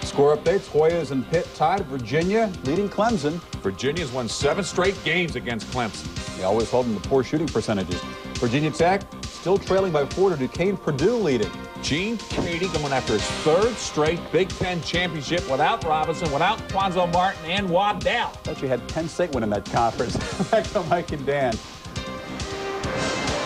Score updates. Hoyas and Pitt tied. Virginia leading Clemson. Virginia's won seven straight games against Clemson. They always hold them to poor shooting percentages. Virginia Tech still trailing by four to Duquesne. Purdue leading. Gene Keady going after his third straight Big Ten championship without Robinson, without Cuonzo Martin, and Waddell. Thought you had Penn State winning that conference. Back to Mike and Dan.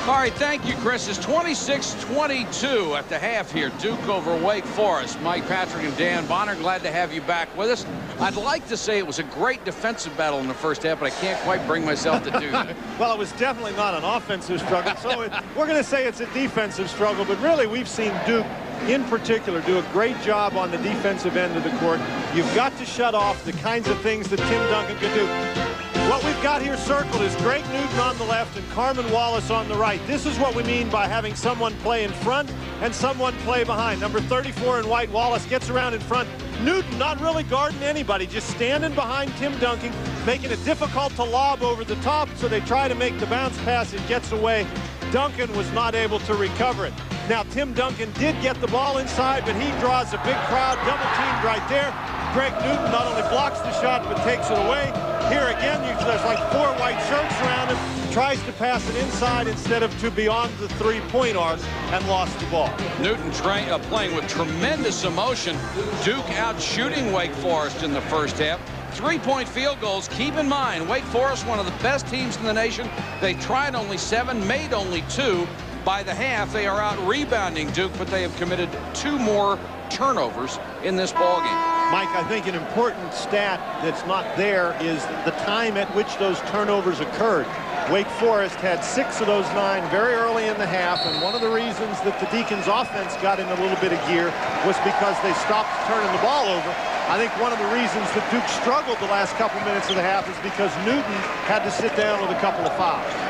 All right, thank you, Chris. It's 26-22 at the half here. Duke over Wake Forest. Mike Patrick and Dan Bonner, glad to have you back with us. I'd like to say it was a great defensive battle in the first half, but I can't quite bring myself to do that. well, it was definitely not an offensive struggle, so it, we're going to say it's a defensive struggle, but really we've seen Duke in particular do a great job on the defensive end of the court. You've got to shut off the kinds of things that Tim Duncan can do. What we've got here circled is Greg Newton on the left and Carmen Wallace on the right. This is what we mean by having someone play in front and someone play behind. Number 34 in white, Wallace gets around in front. Newton not really guarding anybody, just standing behind Tim Duncan, making it difficult to lob over the top, so they try to make the bounce pass. It gets away. Duncan was not able to recover it. Now, Tim Duncan did get the ball inside, but he draws a big crowd, double teamed right there. Greg Newton not only blocks the shot, but takes it away. Here again, you, there's like four white shirts around him. Tries to pass it inside instead of to beyond the three-point arc and lost the ball. Newton uh, playing with tremendous emotion. Duke out shooting Wake Forest in the first half. Three-point field goals. Keep in mind, Wake Forest, one of the best teams in the nation. They tried only seven, made only two. By the half, they are out rebounding Duke, but they have committed two more turnovers in this ballgame. Mike, I think an important stat that's not there is the time at which those turnovers occurred. Wake Forest had six of those nine very early in the half, and one of the reasons that the Deacons offense got in a little bit of gear was because they stopped turning the ball over. I think one of the reasons that Duke struggled the last couple minutes of the half is because Newton had to sit down with a couple of fouls.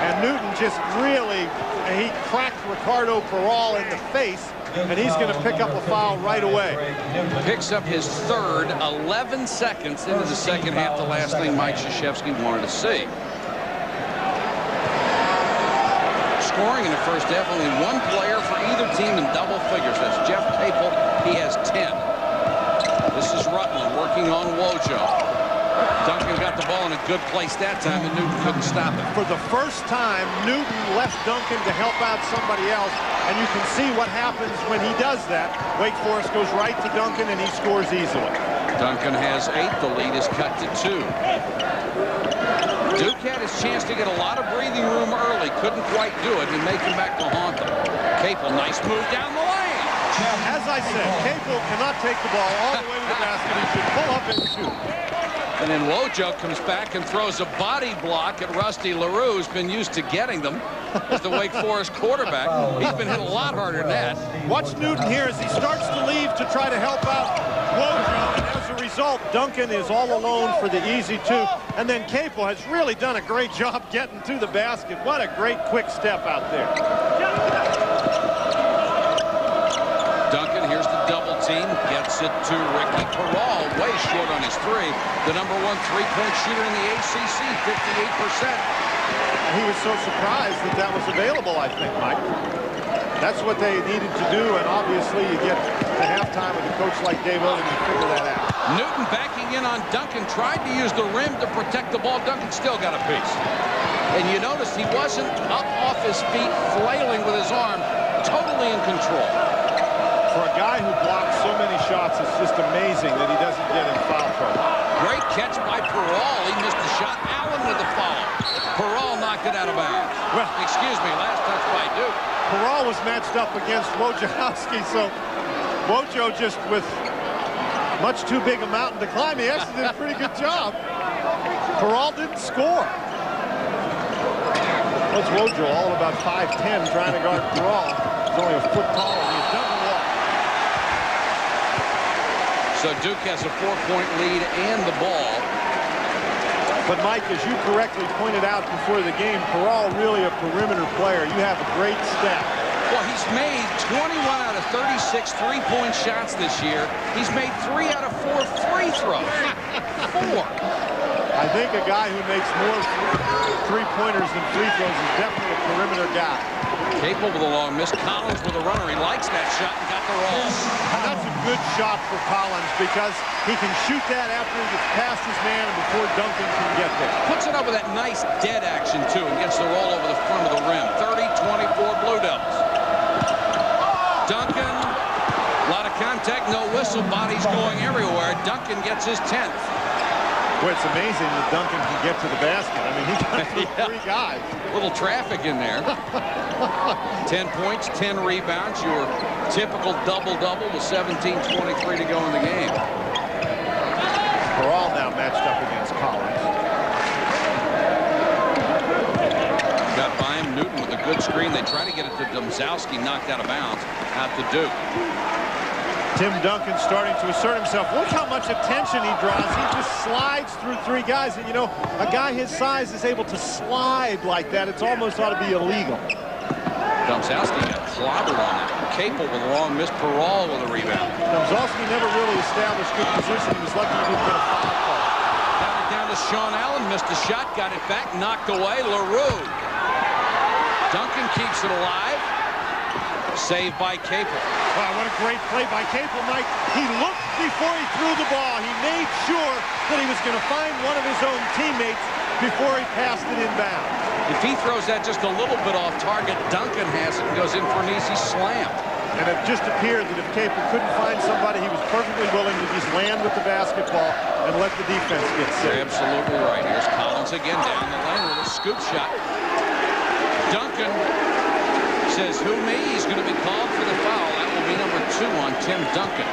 And Newton just really, he cracked Ricardo Peral in the face and he's going to pick up a foul right away. Picks up his third 11 seconds into the second half, the last thing Mike Krzyzewski wanted to see. Scoring in the first half, only one player for either team in double figures. That's Jeff Capel. He has 10. This is Rutland working on Wojo. Duncan got the ball in a good place that time, and Newton couldn't stop it. For the first time, Newton left Duncan to help out somebody else, and you can see what happens when he does that. Wake Forest goes right to Duncan, and he scores easily. Duncan has eight. The lead is cut to two. Duke had his chance to get a lot of breathing room early. Couldn't quite do it. He may come back to haunt them. Capel, nice move down the lane. As I said, Capel cannot take the ball all the way to the basket. He should pull up and shoot. And then Wojo comes back and throws a body block at Rusty LaRue, who's been used to getting them as the Wake Forest quarterback. Oh, He's been hit a lot harder than that. Watch Newton here as he starts to leave to try to help out Wojo. And as a result, Duncan is all alone for the easy two. And then Capel has really done a great job getting to the basket. What a great quick step out there. team gets it to Ricky Peral, way short on his three. The number one three-point shooter in the ACC, 58%. He was so surprised that that was available, I think, Mike. That's what they needed to do, and obviously you get to halftime with a coach like Dave Odom to figure that out. Newton backing in on Duncan, tried to use the rim to protect the ball. Duncan still got a piece. And you notice he wasn't up off his feet, flailing with his arm, totally in control. For a guy who blocks so many shots, it's just amazing that he doesn't get in foul trouble. Great catch by Peral. He missed the shot. Allen with the foul. Peral knocked it out of bounds. Well- Excuse me, last touch by Duke. Peral was matched up against Wojciechowski, so Wojo just with much too big a mountain to climb. He actually did a pretty good job. Peral didn't score. What's Wojo all about 5'10", trying to guard Peral? He's only a foot taller. He's done the walk. So Duke has a four-point lead and the ball. But Mike, as you correctly pointed out before the game, Peral really a perimeter player. You have a great step. Well, he's made 21 out of 36 three-point shots this year. He's made three out of four free throws. Four. I think a guy who makes more three-pointers than free throws is definitely a perimeter guy. Capel with a long miss. Collins with a runner. He likes that shot and got the roll. And that's a good shot for Collins because he can shoot that after he gets past his man and before Duncan can get there. Puts it up with that nice dead action, too, and gets the roll over the front of the rim. 30-24 Blue Devils. Duncan, a lot of contact, no whistle. Bodies going everywhere. Duncan gets his 10th. Boy, it's amazing that Duncan can get to the basket. I mean, he got Yeah. three guys. Little traffic in there. 10 points, 10 rebounds. Your typical double-double with 17-23 to go in the game. Peral now matched up against Collins. Got by him. Newton with a good screen. They try to get it to Domzalski, knocked out of bounds. Out to Duke. Tim Duncan starting to assert himself. Look how much attention he draws. He just slides through three guys. And, you know, a guy his size is able to slide like that. It's almost ought to be illegal. Domzalski got clobbered on that. Capel with a long miss. Peral with a rebound. Domzalski never really established good position. He was lucky he didn't get a foul call. Down it down to Sean Allen. Missed a shot. Got it back. Knocked away. LaRue. Duncan keeps it alive. Saved by Capel. Wow, what a great play by Capel, Mike. He looked before he threw the ball. He made sure that he was going to find one of his own teammates before he passed it inbound. If he throws that just a little bit off target, Duncan has it and goes in for an easy slam. And it just appeared that if Capel couldn't find somebody, he was perfectly willing to just land with the basketball and let the defense get You're set. absolutely right. Here's Collins again down the lane with a scoop shot. Duncan says, who me? He's going to be called for the foul. That will be number two on Tim Duncan.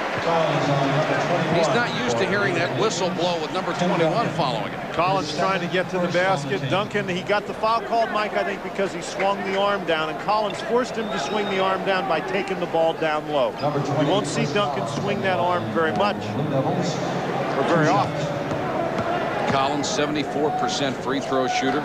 He's not used to hearing that whistle blow with number 21 following it. Collins trying to get to the basket. Duncan, he got the foul called, Mike, I think, because he swung the arm down, and Collins forced him to swing the arm down by taking the ball down low. You won't see Duncan swing that arm very much, or very often. Collins, 74% free throw shooter.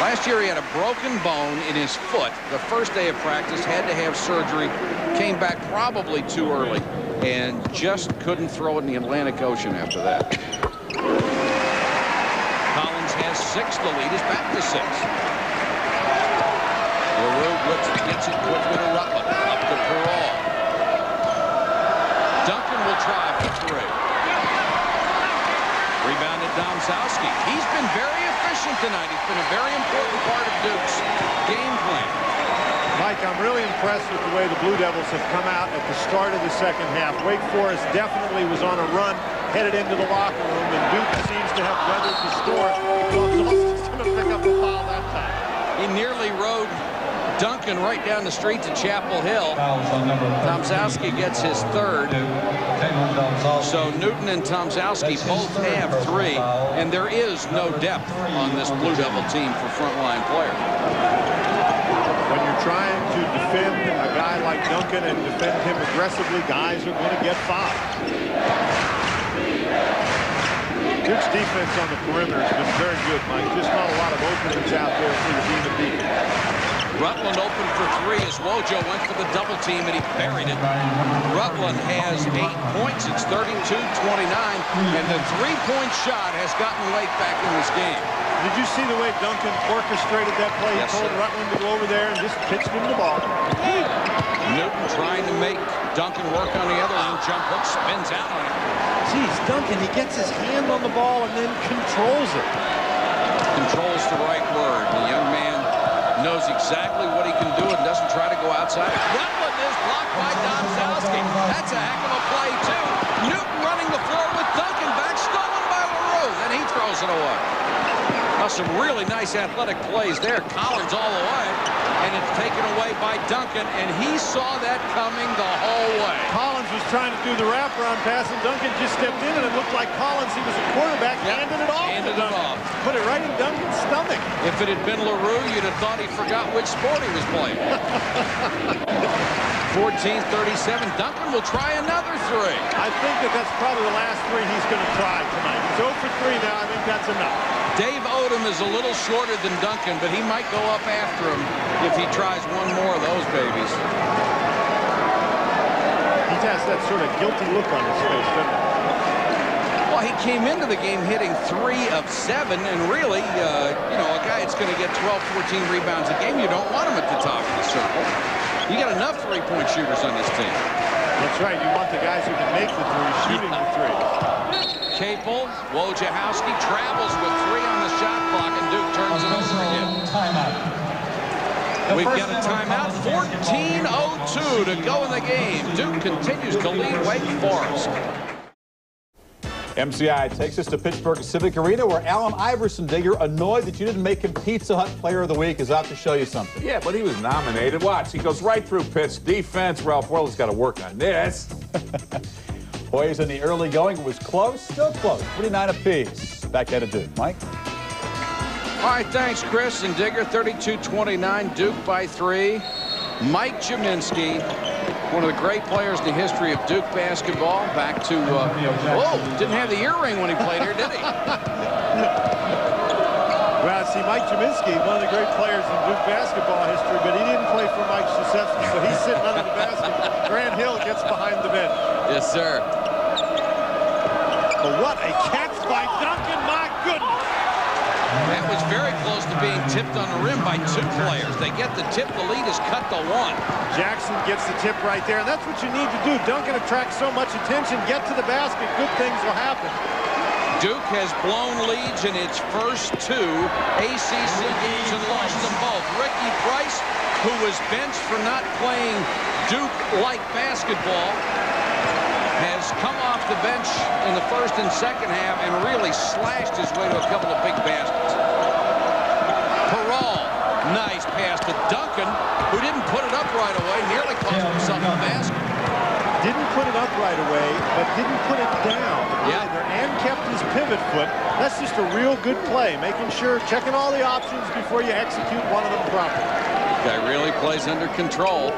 Last year he had a broken bone in his foot. The first day of practice, had to have surgery, came back probably too early, and just couldn't throw it in the Atlantic Ocean after that. Collins has six. The lead is back to six. LaRue gets, it quickly to Rutland. Up to Peral. Duncan will try for three. Rebounded Domzalski. He's been very efficient tonight. He's been a very important part of Duke's game plan. Mike, I'm really impressed with the way the Blue Devils have come out at the start of the second half. Wake Forest definitely was on a run, headed into the locker room, and Duke seems to have weathered the storm. He Domzalski's going to pick up a foul that time. He nearly rode Duncan right down the street to Chapel Hill. Domzalski gets his third. So Newton and Domzalski both have three, and there is no depth on this Blue Devil team for frontline players. When you're trying to defend a guy like Duncan and defend him aggressively, guys are going to get fouled. Duke's defense on the perimeter has been very good, Mike. Just not a lot of openings out there for the Demon Deacons. Rutland open for three as Wojo went for the double team and he buried it. Rutland has eight points. It's 32-29, and the three-point shot has gotten late back in this game. Did you see the way Duncan orchestrated that play? Yes, he told sir. Rutland to go over there and just pitched him the ball. Newton trying to make Duncan work on the other end. Jump hook spins out on him. Geez, Duncan, he gets his hand on the ball and then controls it. Control's the right word. The young man knows exactly what he can do and doesn't try to go outside. Rutland is blocked by Domzalski. That's a heck of a play, too. Newton running the floor with Duncan back, stolen by LaRue. Then he throws it away. Now, some really nice athletic plays there. Collins all the way. And it's taken away by Duncan, and he saw that coming the whole way. Collins was trying to do the wraparound pass, and Duncan just stepped in, and it looked like Collins, he was a quarterback, Yep. handed it off Handed it off. Put it right in Duncan's stomach. If it had been LaRue, you'd have thought he forgot which sport he was playing. 14-37. Duncan will try another three. I think that that's probably the last three he's going to try tonight. He's 0 for 3 now. I think that's enough. Dave Odom is a little shorter than Duncan, but he might go up after him if he tries one more of those babies. He has that sort of guilty look on his face, doesn't he? Well, he came into the game hitting three of seven, and really, uh, you know, a guy that's going to get 12, 14 rebounds a game, you don't want him at the top of the circle. You got enough three-point shooters on this team. That's right. You want the guys who can make the three, shooting the three. Capel, Wojciechowski travels with three on the shot clock, and Duke turns it over again. Timeout. We've got a timeout, 14.02 to go in the game. Duke continues to lead Wake Forest. MCI takes us to Pittsburgh Civic Arena where Allen Iverson, Digger, annoyed that you didn't make him Pizza Hut Player of the Week, is out to show you something. Yeah, but he was nominated. Watch, he goes right through Pitt's defense. Ralph Worley's got to work on this. Boys in the early going, it was close, still close, 29 apiece. Back at it, Duke. Mike? All right, thanks, Chris and Digger. 32-29, Duke by three. Mike Gminski, one of the great players in the history of Duke basketball. Back to, uh, whoa, didn't have the earring when he played here, did he? Well, see, Mike Gminski, one of the great players in Duke basketball history, but he didn't play for Mike Krzyzewski, so he's sitting under the basket. Grant Hill gets behind the bench. Yes, sir. But what a catch by Duncan, my goodness. Was very close to being tipped on the rim by two players. They get the tip, the lead is cut to one. Jackson gets the tip right there, and that's what you need to do. Duncan attracts so much attention. Get to the basket. Good things will happen. Duke has blown leads in its first two ACC games and lost them both. Ricky Price, who was benched for not playing Duke-like basketball, has come off the bench in the first and second half and really slashed his way to a couple of big baskets. Peral, nice pass to Duncan, who didn't put it up right away, nearly cost himself a basket. Didn't put it up right away, but didn't put it down Yeah. either, and kept his pivot foot. That's just a real good play, making sure, checking all the options before you execute one of them properly. Guy really plays under control.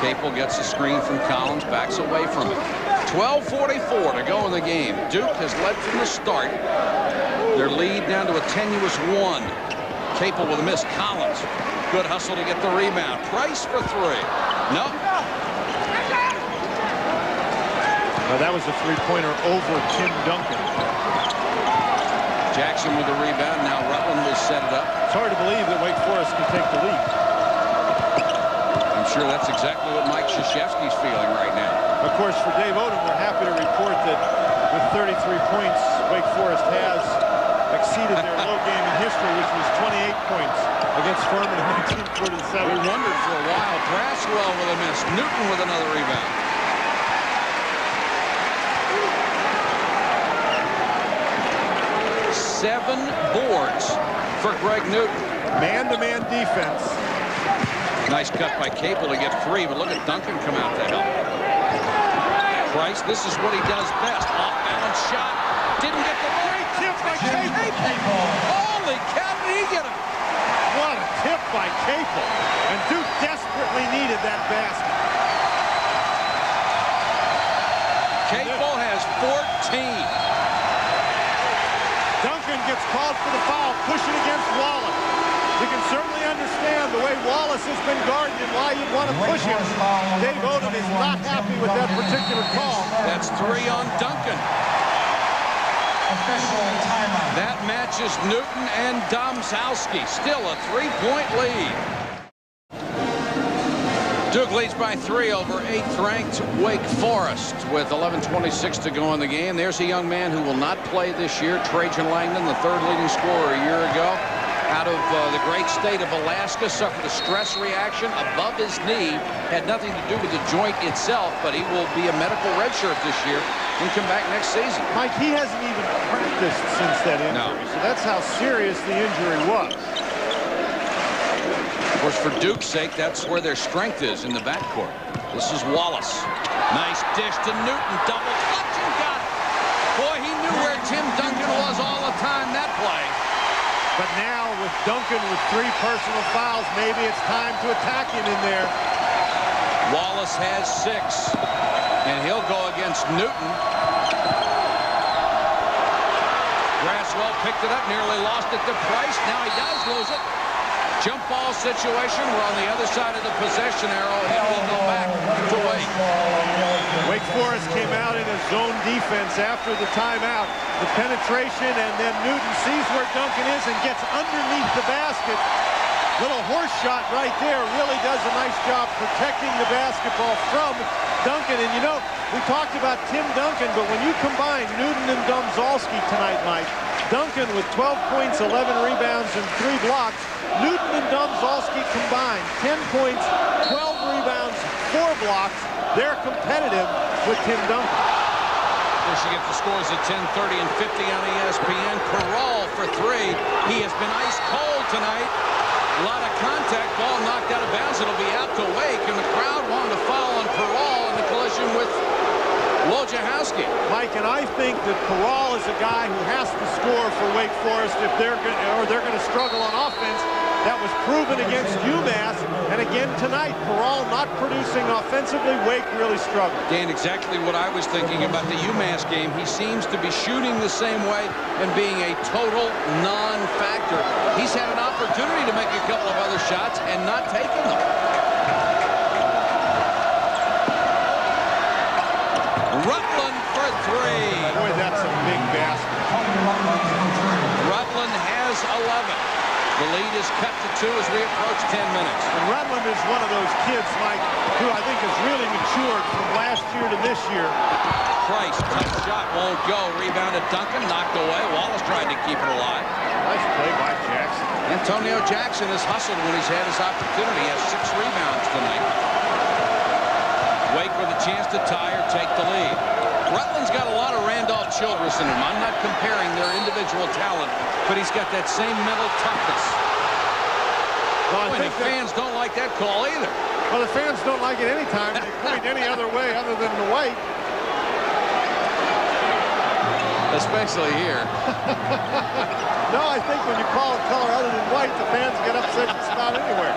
Capel gets a screen from Collins, backs away from it. 12.44 to go in the game. Duke has led from the start. Their lead down to a tenuous one. Capel with a miss. Collins, good hustle to get the rebound. Price for three. No. Now that was a three-pointer over Tim Duncan. Jackson with the rebound. Now Rutland will set it up. It's hard to believe that Wake Forest can take the lead. I'm sure that's exactly what Mike Krzyzewski's feeling right now. Of course, for Dave Odom, we're happy to report that with 33 points, Wake Forest has exceeded their low game in history, which was 28 points against Furman in 1947. We wondered for a while. Braswell with a miss. Newton with another rebound. Seven boards for Greg Newton. Man-to-man defense. Nice cut by Capel to get free, but look at Duncan come out to help. Price, this is what he does best. Off-balance shot. Didn't get the tip by Capel. Holy cow, did he get it? What a tip by Capel. And Duke desperately needed that basket. Capel has 14. Duncan gets called for the foul, pushing against Wallace. You can certainly understand the way Wallace has been guarded and why you'd want to push him. Dave Odom is not happy with that particular call. That's three on Duncan. Official timeout. That matches Newton and Domzalski. Still a three-point lead. Duke leads by three over eighth-ranked Wake Forest with 11.26 to go in the game. There's a young man who will not play this year, Trajan Langdon, the third leading scorer a year ago. Out of uh, the great state of Alaska, suffered a stress reaction above his knee. Had nothing to do with the joint itself, but he will be a medical redshirt this year and come back next season. Mike, he hasn't even practiced since that injury, No. so that's how serious the injury was. Of course, for Duke's sake, that's where their strength is in the backcourt. This is Wallace. Nice dish to Newton. Double clutch and got it. Boy, he knew where Tim Duncan was all the time that play. But now Duncan with three personal fouls, maybe it's time to attack him in there. Wallace has six, and he'll go against Newton. Braswell picked it up, nearly lost it to Price. Now he does lose it. Jump ball situation. We're on the other side of the possession arrow, it will go back to Wake. Wake Forest came out in a zone defense after the timeout. The penetration, and then Newton sees where Duncan is and gets underneath the basket. Little horse shot right there really does a nice job protecting the basketball from Duncan. And you know, we talked about Tim Duncan, but when you combine Newton and Domzalski tonight, Mike, Duncan with 12 points, 11 rebounds, and three blocks. Newton and Domzalski combined 10 points, 12 rebounds, four blocks. They're competitive with Tim Duncan. There she gets the scores at 10:30 and 50 on ESPN. Peral for three. He has been ice cold tonight. A lot of contact. Ball knocked out of bounds. It'll be out to Wake, and the crowd wanted to foul on Peral in the collision with Wojciechowski. Mike, and I think that Peral is a guy who has to score for Wake Forest if they're going or they're going to struggle on offense. That was proven against UMass, and again tonight, Peral not producing offensively. Wake really struggled. Dan, exactly what I was thinking about the UMass game. He seems to be shooting the same way and being a total non-factor. He's had an opportunity to make a couple of other shots and not taking them. Rutland for three. Boy, that's a big basket. Rutland has 11. The lead is cut to two as we approach 10 minutes. And Rutland is one of those kids, Mike, who I think has really matured from last year to this year. Price, tough shot, won't go. Rebounded Duncan, knocked away. Wallace trying to keep it alive. Nice play by Jackson. Antonio Jackson has hustled when he's had his opportunity. He has six rebounds tonight. Wake with a chance to tie or take the lead. Rutland's got a lot of Randolph Childress in him. I'm not comparing their individual talent, but he's got that same mental toughness. Well, I Boy, the think fans don't like that call either. well, the fans don't like it anytime they point any other way other than the white. Especially here. No, I think when you call a color other than white, the fans get upset about anywhere.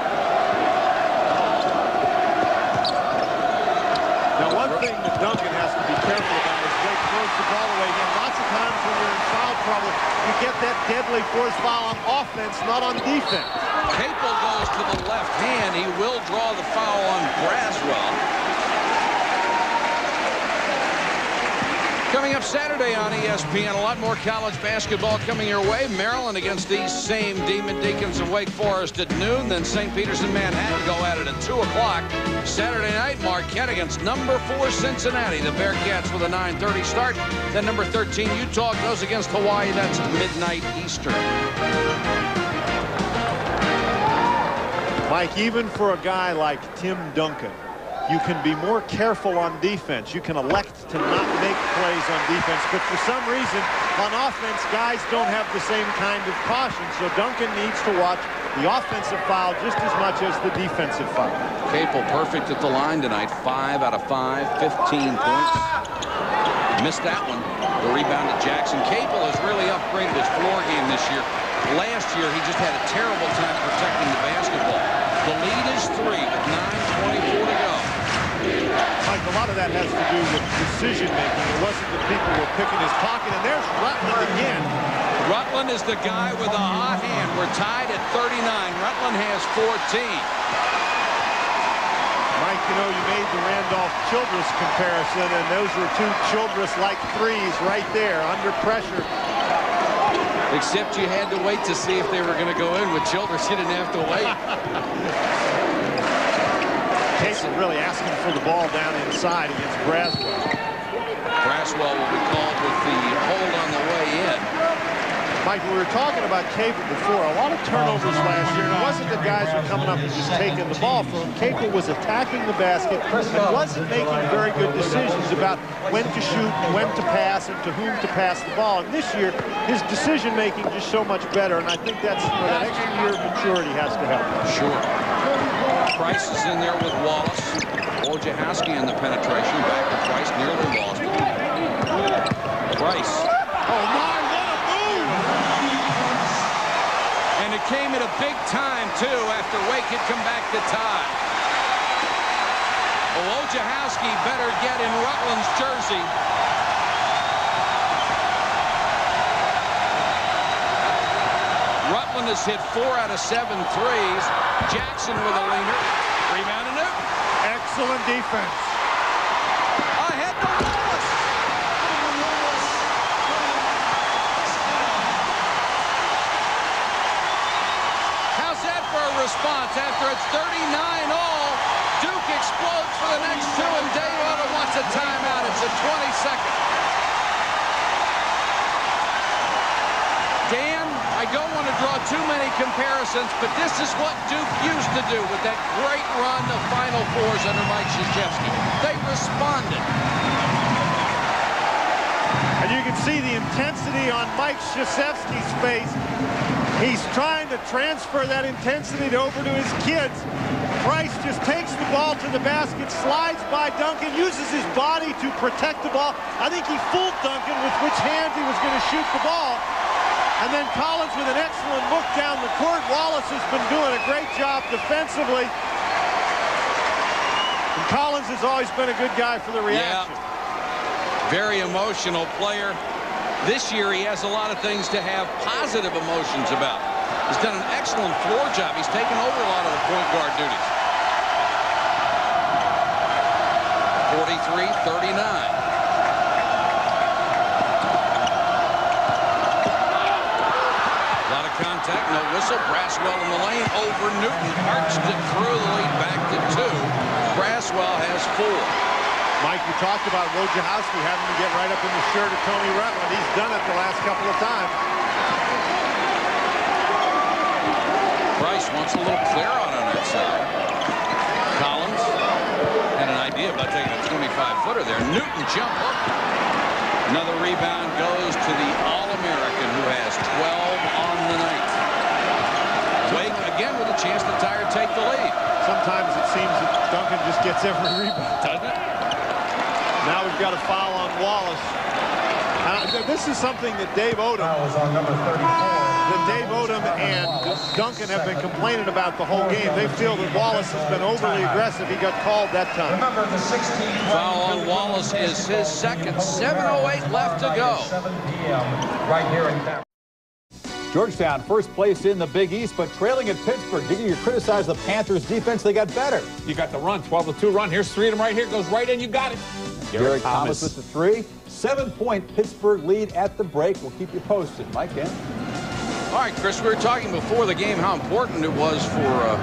Now, one thing that Duncan has to be careful about is Wake throws the ball away. Again, lots of times when you're in foul trouble, you get that deadly force foul on offense, not on defense. Capel goes to the left hand. He will draw the foul on Braswell. Coming up Saturday on ESPN, a lot more college basketball coming your way. Maryland against these same Demon Deacons of Wake Forest at noon. Then St. Peter's and Manhattan go at it at 2 o'clock. Saturday night, Marquette against number 4 Cincinnati. The Bearcats with a 9.30 start. Then number 13 Utah goes against Hawaii. That's midnight Eastern. Mike, even for a guy like Tim Duncan, you can be more careful on defense. You can elect to not make plays on defense, but for some reason, on offense, guys don't have the same kind of caution. So Duncan needs to watch the offensive foul just as much as the defensive foul. Capel perfect at the line tonight. Five out of five, 15 points. Missed that one. The rebound to Jackson. Capel has really upgraded his floor game this year. Last year, he just had a terrible time protecting the basketball. The lead is three with 9.24 to go. Mike, a lot of that has to do with decision making. It wasn't that people were picking his pocket, and there's Rutland again. Rutland is the guy with a hot hand. We're tied at 39. Rutland has 14. Mike, you know, you made the Randolph Childress comparison, and those were two Childress-like threes right there under pressure. Except you had to wait to see if they were going to go in with Childress. You didn't have to wait. Casey really asking for the ball down inside against Braswell. Braswell will be called with the hold on the way in. Mike, we were talking about Capel before. A lot of turnovers oh, last year. It wasn't the guys were coming up and just taking the ball from him. Capel was attacking the basket and wasn't making very good decisions about when to shoot, when to pass, and to whom to pass the ball. And this year, his decision-making just so much better. And I think that's where that extra year of maturity has to help. Sure. Price is in there with Wallace. Wojciechowski in the penetration. Back to Price. Nearly lost it. Price. Oh, my, what a move! And it came at a big time, too, after Wake had come back to tie. Wojciechowski better get in Rutland's jersey. Has hit four out of seven threes. Jackson with a leaner. Rebound to Newton. Excellent defense. Ahead to Wallace. How's that for a response after it's 39 all? Duke explodes for the next two, and Dave wants a timeout. It's a 20-second. Dan, I don't want to draw too many comparisons, but this is what Duke used to do with that great run of Final Fours under Mike Krzyzewski. They responded. And you can see the intensity on Mike Krzyzewski's face. He's trying to transfer that intensity over to his kids. Price just takes the ball to the basket, slides by Duncan, uses his body to protect the ball. I think he fooled Duncan with which hand he was going to shoot the ball. And then Collins with an excellent look down the court. Wallace has been doing a great job defensively. And Collins has always been a good guy for the reaction. Yeah. Very emotional player. This year he has a lot of things to have positive emotions about. He's done an excellent floor job. He's taken over a lot of the point guard duties. 43-39. Contact, no whistle. Braswell in the lane over Newton. Arched it through the lead back to two. Braswell has four. Mike, you talked about Wojciechowski having to get right up in the shirt of Tony Rutland. He's done it the last couple of times. Price wants a little clear on on that side. Collins had an idea about taking a 25-footer there. Newton jump hook. Another rebound goes to the All-American who has 12 on the night. Wake again with a chance to tie or take the lead. Sometimes it seems that Duncan just gets every rebound. Doesn't it? Now we've got a foul on Wallace. Uh, this is something that Dave Odom, Foul was on number 34. That Dave Odom and Duncan have been complaining about the whole game. They feel that Wallace has been overly aggressive. He got called that time. Remember the 16 Foul on Wallace is his second. 7.08 left to go. 7 p.m. right here in Cameron. Georgetown first place in the Big East, but trailing at Pittsburgh. Did you criticize the Panthers' defense? They got better. You got the run, 12 to 2 run. Here's three of them right here. Goes right in. You got it. Derek Thomas with the three. Seven-point Pittsburgh lead at the break. We'll keep you posted. Mike in. All right, Chris, we were talking before the game how important it was for uh,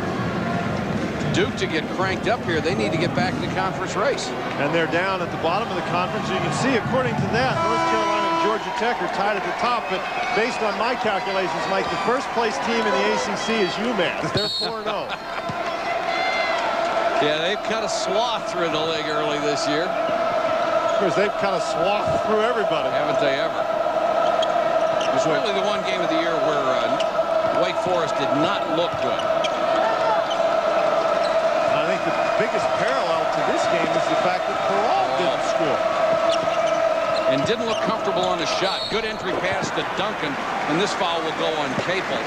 Duke to get cranked up here. They need to get back in the conference race. And they're down at the bottom of the conference. You can see, according to that, North Carolina and Georgia Tech are tied at the top. But based on my calculations, Mike, the first place team in the ACC is UMass. They're 4-0. Yeah, they've cut a swath through the league early this year, Of course, they've kind of swathed through everybody. haven't they ever? Was really the one game of the year where uh, Wake Forest did not look good. I think the biggest parallel to this game is the fact that Peral didn't score. and didn't look comfortable on the shot. Good entry pass to Duncan, and this foul will go on Capel.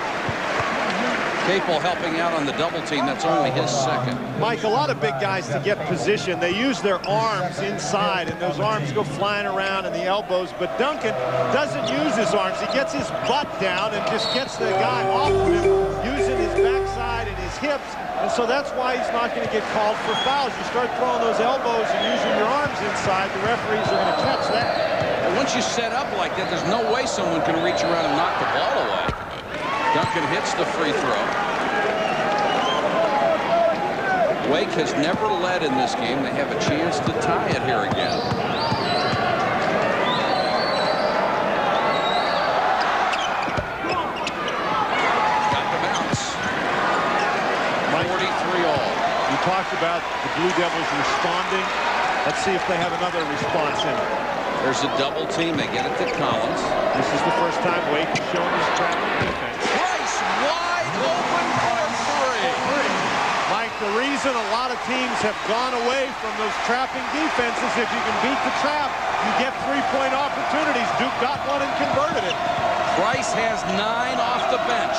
Capel helping out on the double team. That's only his second. Mike, a lot of big guys to get position, they use their arms inside, and those arms go flying around and the elbows. But Duncan doesn't use his arms. He gets his butt down and just gets the guy off of him using his backside and his hips. And so that's why he's not going to get called for fouls. You start throwing those elbows and using your arms inside, the referees are going to catch that. And once you set up like that, there's no way someone can reach around and knock the ball away. Duncan hits the free throw. Wake has never led in this game. They have a chance to tie it here again. Got the bounce. 43 all. You talked about the Blue Devils responding. Let's see if they have another response in it. There's a double team. They get it to Collins. This is the first time Wake has shown his trapping defense. Price wide open for three. Mike, the reason a lot of teams have gone away from those trapping defenses, if you can beat the trap, you get three-point opportunities. Duke got one and converted it. Price has nine off the bench.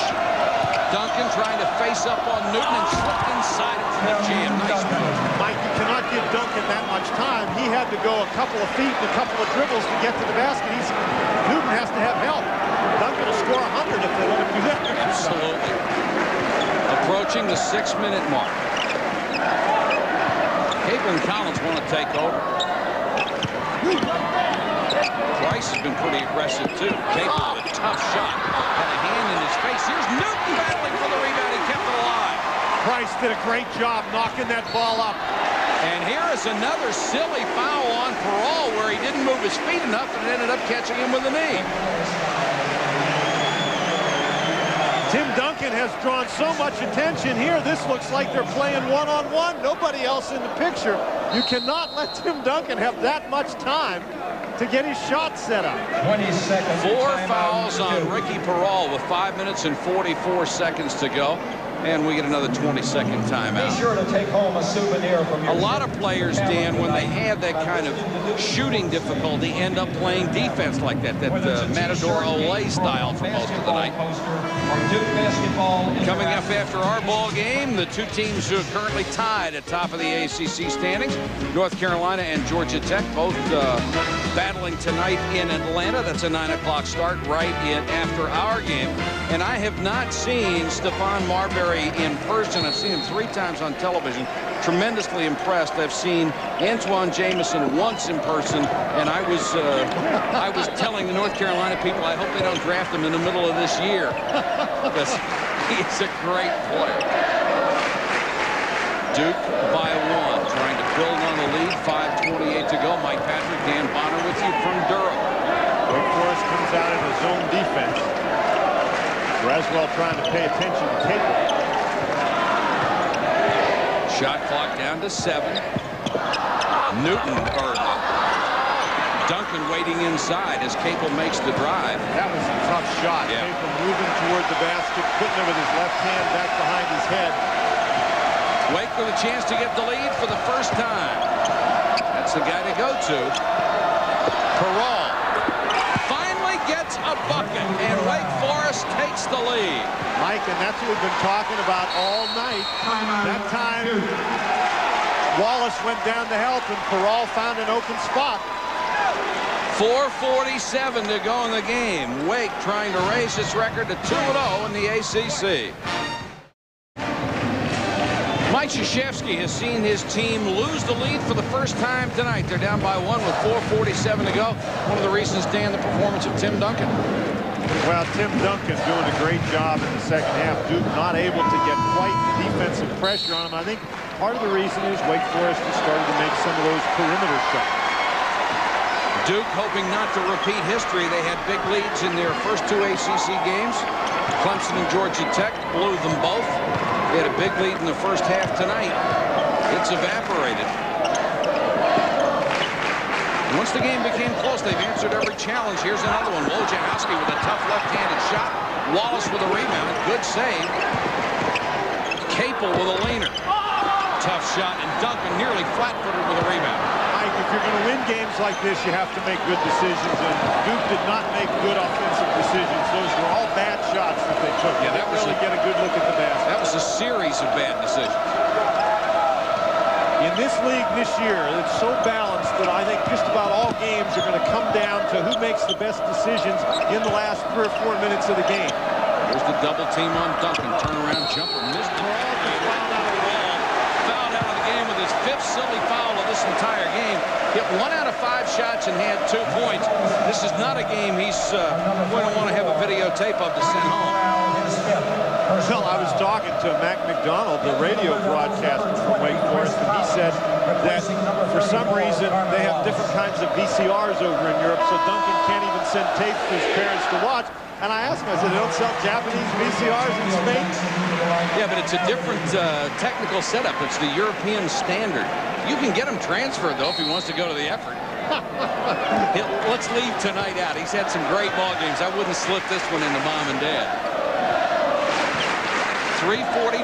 Duncan trying to face up on Newton and slipped inside into the jam. Nice move. Mike, you cannot give Duncan that much time. He had to go a couple of feet and a couple of dribbles to get to the basket. He's, Newton has to have help. Duncan will score 100 if they let him do that. Absolutely. Approaching the six-minute mark. And Collins want to take over. Price has been pretty aggressive, too. Capel with a tough shot. Had a hand in his face. Here's Newton battling for the rebound. He kept it alive. Price did a great job knocking that ball up. And here is another silly foul on Peral where he didn't move his feet enough and it ended up catching him with a knee. Tim Duncan has drawn so much attention here. This looks like they're playing one-on-one. -on -one. Nobody else in the picture. You cannot let Tim Duncan have that much time to get his shot set up. 20 seconds. Four fouls on Ricky Peral with five minutes and 44 seconds to go. And we get another 20-second timeout. Be timeout. sure to take home a souvenir from your A lot of players, Dan, when they have that kind of shooting difficulty, end up playing defense like that, that uh, Matador olé style for most of the night. Coming up after our ball game, the two teams who are currently tied at top of the ACC standings, North Carolina and Georgia Tech, both uh, battling tonight in Atlanta. That's a 9 o'clock start right in after our game. And I have not seen Stephon Marbury in person. I've seen him three times on television. Tremendously impressed. I've seen Antawn Jamison once in person, and I was uh, I was telling the North Carolina people I hope they don't draft him in the middle of this year because he's a great player. Duke by one, trying to build on the lead. 5:28 to go. Mike Patrick, Dan Bonner with you from Durham. Wake Forest comes out in a zone defense. Braswell trying to pay attention to Capel. Shot clock down to seven. Newton or Duncan waiting inside as Capel makes the drive. That was a tough shot. Yeah. Capel moving toward the basket, putting it with his left hand back behind his head. Wake with a chance to get the lead for the first time. That's the guy to go to. Peral finally gets a bucket, and Wake the lead. Mike, and that's what we've been talking about all night. That time, Wallace went down to help, and Peral found an open spot. 4.47 to go in the game. Wake trying to raise its record to 2-0 in the ACC. Mike Krzyzewski has seen his team lose the lead for the first time tonight. They're down by one with 4.47 to go. One of the reasons, Dan, the performance of Tim Duncan. Well, Tim Duncan doing a great job in the second half. Duke not able to get quite defensive pressure on him. I think part of the reason is Wake Forest has started to make some of those perimeter shots. Duke hoping not to repeat history. They had big leads in their first two ACC games. Clemson and Georgia Tech blew them both. They had a big lead in the first half tonight. It's evaporated. Once the game became close, they've answered every challenge. Here's another one. Wojciechowski with a tough left-handed shot. Wallace with a rebound. Good save. Capel with a leaner. Tough shot, and Duncan nearly flat-footed with a rebound. Mike, if you're going to win games like this, you have to make good decisions, and Duke did not make good offensive decisions. Those were all bad shots that they took. Yeah, that was really a- get a good look at the basket. That was a series of bad decisions. In this league this year, it's so balanced that I think just about all games are going to come down to who makes the best decisions in the last three or four minutes of the game. There's the double team on Duncan. Turnaround jumper. Missed the ball. Fouled out of the ball. Fouled out of the game with his fifth silly foul of this entire game. Hit one out of five shots and had two points. This is not a game he's uh, going to want to have a videotape of to send home. Well, I was talking to Mac McDonald, the radio broadcaster from Wake Forest, and he said that for some reason they have different kinds of VCRs over in Europe, so Duncan can't even send tapes to his parents to watch. And I asked him, I said, they don't sell Japanese VCRs in Spain? Yeah, but it's a different uh, technical setup. It's the European standard. You can get him transferred, though, if he wants to go to the effort. Let's leave tonight out. He's had some great ball games. I wouldn't slip this one into mom and dad. 345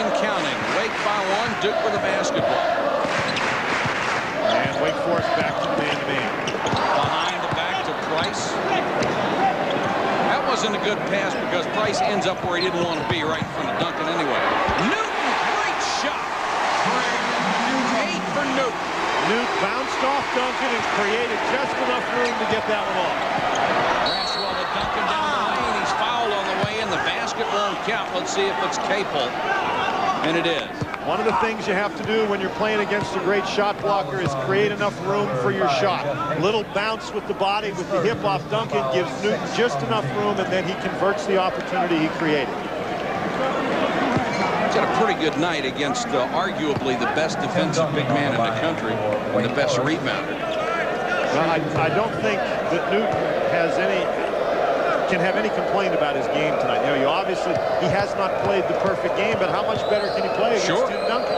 and counting. Wake by one. Duke with a basketball. And Wake Forest back to man-to-man. Behind the back to Price That wasn't a good pass because Price ends up where he didn't want to be, right in front of Duncan anyway. Newton, great shot. Eight for Newton. Newt bounced off Duncan and created just enough room to get that one off. Braswell to Duncan down the lane. He's fouled on the way in. The won't count. Let's see if it's Capel. And it is. One of the things you have to do when you're playing against a great shot blocker is create enough room for your shot. Little bounce with the body, with the hip off Duncan gives Newton just enough room, and then he converts the opportunity he created. He's had a pretty good night against uh, arguably the best defensive big man in the country and the best rebounder. Well, I, I don't think that Newton has any can have any complaint about his game tonight. You know, you obviously he has not played the perfect game, but how much better can he play against sure. Tim Duncan?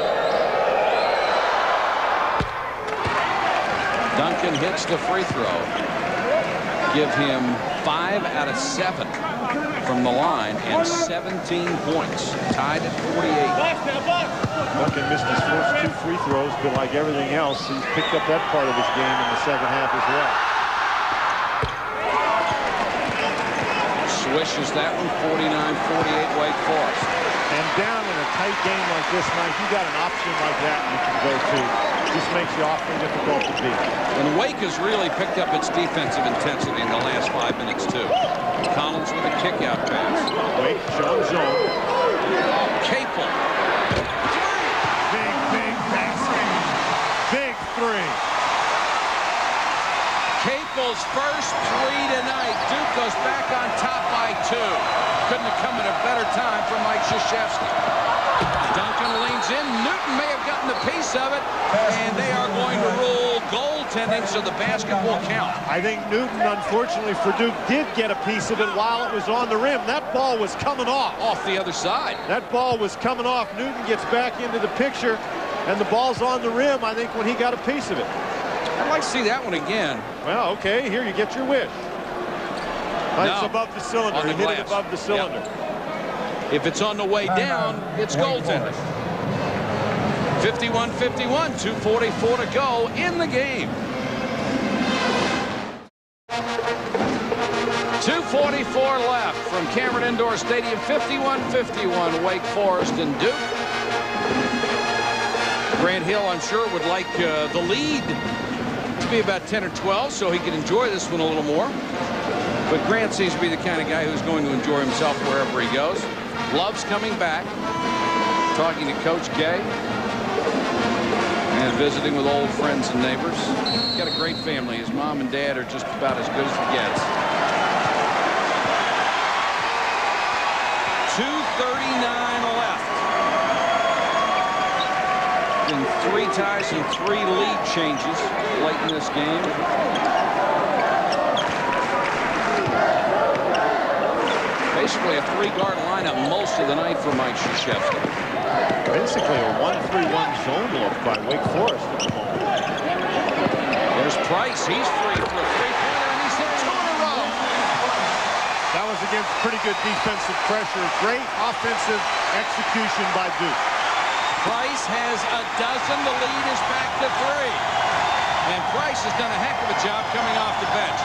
Duncan hits the free throw. Give him five out of seven from the line and 17 points. Tied at 48. Duncan missed his first two free throws, but like everything else, he's picked up that part of his game in the second half as well. Swishes that one, 49-48 Wake Forest. And down in a tight game like this night, you got an option like that you can go to. Just makes you awfully difficult to beat. And Wake has really picked up its defensive intensity in the last five minutes, too. Collins with a kick-out pass. Wake, zone, zone. Capel. Big, big, big three. Big three. Capel's first three tonight. Duke goes back on top by two. Couldn't have come at a better time for Mike Krzyzewski. Duncan leans in. Newton may have gotten a piece of it, and they are going to rule goaltending, so the basket will count. I think Newton, unfortunately for Duke, did get a piece of it while it was on the rim. That ball was coming off. Off the other side. That ball was coming off. Newton gets back into the picture, and the ball's on the rim, I think, when he got a piece of it. I'd like to see that one again. Well, okay, here you get your wish. No, it's above the cylinder. the he hit it above the cylinder. Yep. If it's on the way down, it's goaltending. 51-51, 2.44 to go in the game. 2.44 left from Cameron Indoor Stadium, 51-51, Wake Forest and Duke. Grant Hill, I'm sure, would like uh, the lead to be about 10 or 12 so he can enjoy this one a little more. But Grant seems to be the kind of guy who's going to enjoy himself wherever he goes. Loves coming back, talking to Coach K, and visiting with old friends and neighbors. He's got a great family. His mom and dad are just about as good as it gets. 239 left. In three ties and three lead changes late in this game. Basically a three-guard lineup most of the night for Mike Krzyzewski. Basically a 1-3-1 zone look by Wake Forest at the moment. There's Price. He's free for a three-pointer, and he's hit two in a row. That was against pretty good defensive pressure. Great offensive execution by Duke. Price has a dozen. The lead is back to three. And Price has done a heck of a job coming off the bench.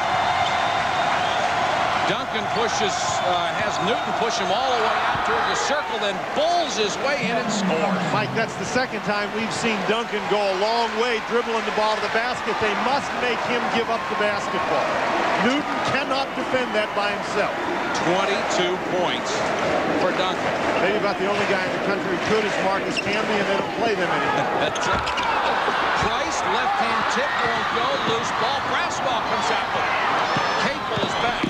Duncan pushes, uh, has Newton push him all the way out toward the circle, then bowls his way in and scores. Mike, that's the second time we've seen Duncan go a long way dribbling the ball to the basket. They must make him give up the basketball. Newton cannot defend that by himself. 22 points for Duncan. Maybe about the only guy in the country who could is Marcus Camby, and they don't play them anymore. Price, left-hand tip, won't go, loose ball. Braswell comes out them. Capel is back.